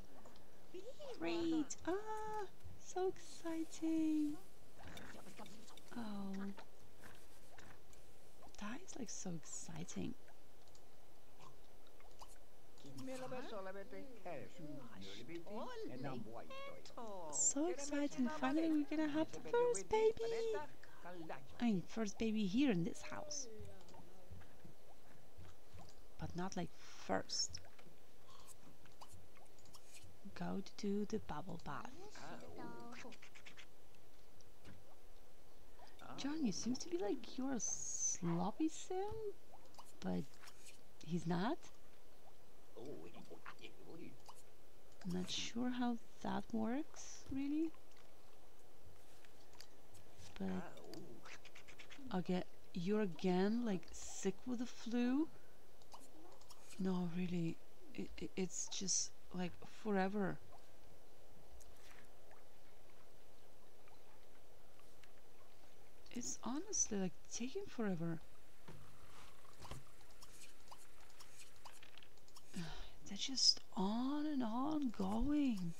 great. Ah so exciting. Oh. That is like so exciting. So exciting. Finally we're gonna have the first baby. I mean first baby here in this house. But not like first go to the bubble bath John, you seems to be like you're a sloppy sim, but he's not. Oh, I'm not sure how that works, really. But okay, you're again like sick with the flu. No, really, it, it, it's just like forever. It's honestly like taking forever. They're just on and on going.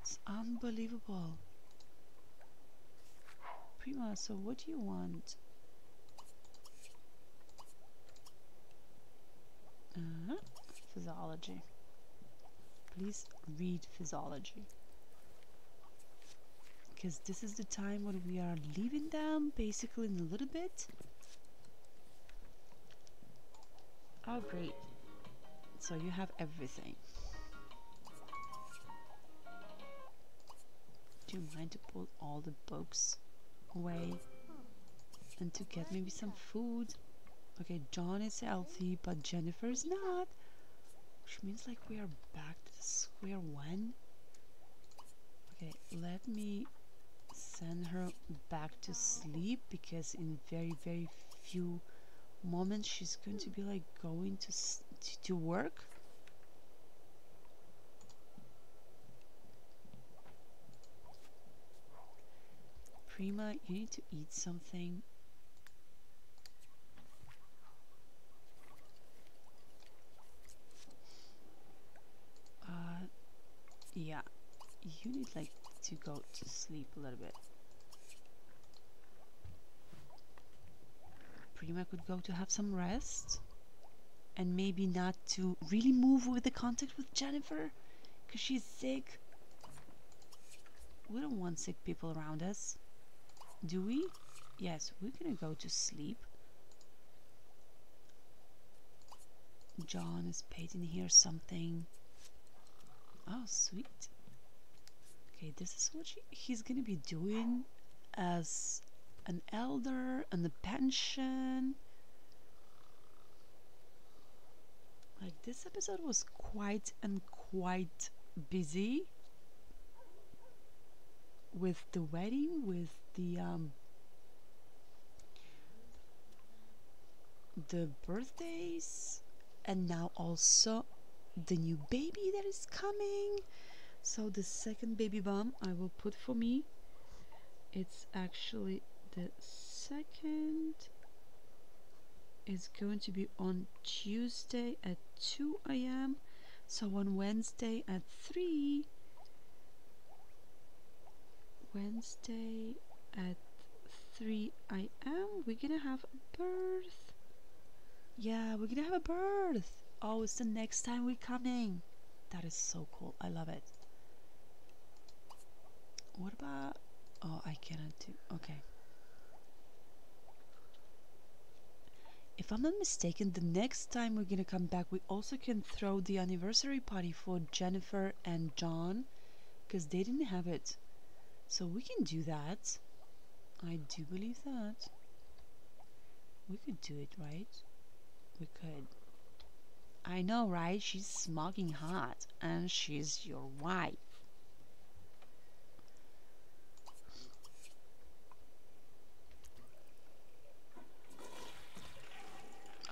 It's unbelievable. Prima, so what do you want? Physiology. Please read physiology. Because this is the time when we are leaving them basically in a little bit. Oh great. So you have everything. Do you mind to pull all the books away and to get maybe some food okay John is healthy but Jennifer is not. Which means like we are back to square one. Okay let me send her back to sleep because in very very few moments she's going to be like going to to, to work. Prima you need to eat something yeah you need like to go to sleep a little bit. Prima could go to have some rest and maybe not to really move with the contact with Jennifer because she's sick. We don't want sick people around us, do we? Yes, we're gonna go to sleep. John is painting here something. Oh, sweet. Okay, this is what she, he's gonna be doing as an elder and a pension. Like this episode was quite and quite busy with the wedding, with the um, the birthdays, and now also the new baby that is coming. So the second baby bump I will put for me. It's actually the second is going to be on Tuesday at 2 a.m. So on Wednesday at 3 Wednesday at 3 a.m. we're gonna have a birth. Yeah, we're gonna have a birth. Oh, it's the next time we're coming. That is so cool. I love it. What about... Oh, I cannot do... Okay. If I'm not mistaken, the next time we're gonna come back, we also can throw the anniversary party for Jennifer and John, because they didn't have it. So we can do that. I do believe that. We could do it, right? We could. I know, right? She's smoking hot, and she's your wife.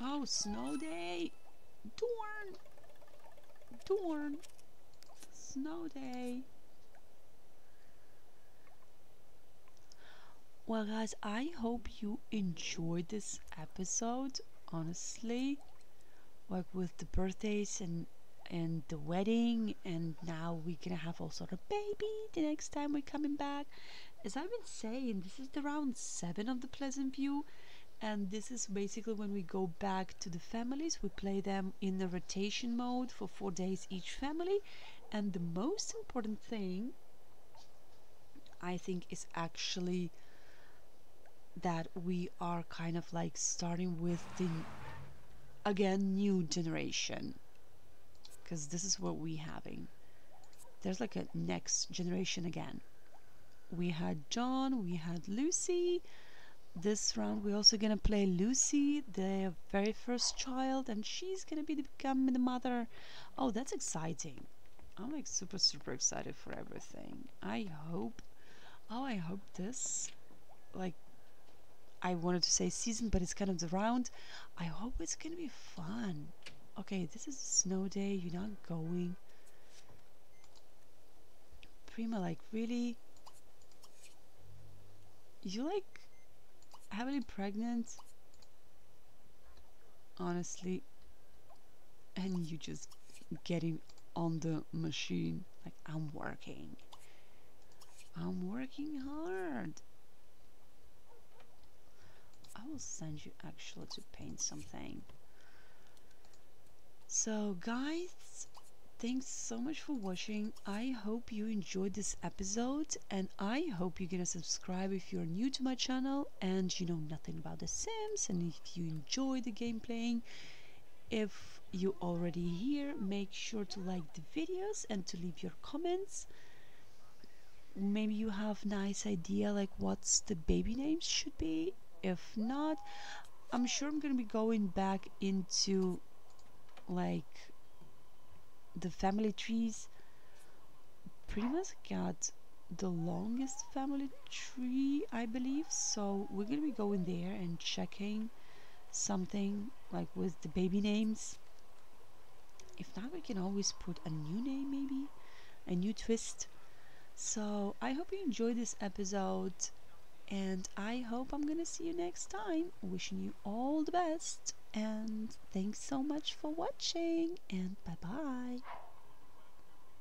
Oh, snow day! Dorn! Dorn! Snow day! Well, guys, I hope you enjoyed this episode. Honestly, like with the birthdays and and the wedding, and now we're gonna have also the baby the next time we're coming back. As I've been saying, this is the round seven of the Pleasantview, and this is basically when we go back to the families. We play them in the rotation mode for four days each family, and the most important thing I think is actually that we are kind of like starting with the again new generation. Because this is what we having. There's like a next generation again. We had John we had Lucy. This round we're also gonna play Lucy the very first child and she's gonna be the, become the mother. Oh that's exciting. I'm like super super excited for everything. I hope oh I hope this like I wanted to say season, but it's kind of the round. I hope it's gonna be fun. Okay, this is a snow day. You're not going. Prima, like, really? You like heavily pregnant? Honestly. And you just getting on the machine. Like, I'm working. I'm working hard. I will send you actually to paint something. So guys, thanks so much for watching. I hope you enjoyed this episode and I hope you're gonna subscribe if you're new to my channel and you know nothing about The Sims and if you enjoy the game playing. If you're already here, make sure to like the videos and to leave your comments. Maybe you have nice idea like what's the baby names should be if not I'm sure I'm gonna be going back into like the family trees. Pretty much got the longest family tree I believe. So we're gonna be going there and checking something like with the baby names. If not we can always put a new name maybe. A new twist. So I hope you enjoyed this episode and I hope I'm gonna see you next time. Wishing you all the best, and thanks so much for watching, and bye bye.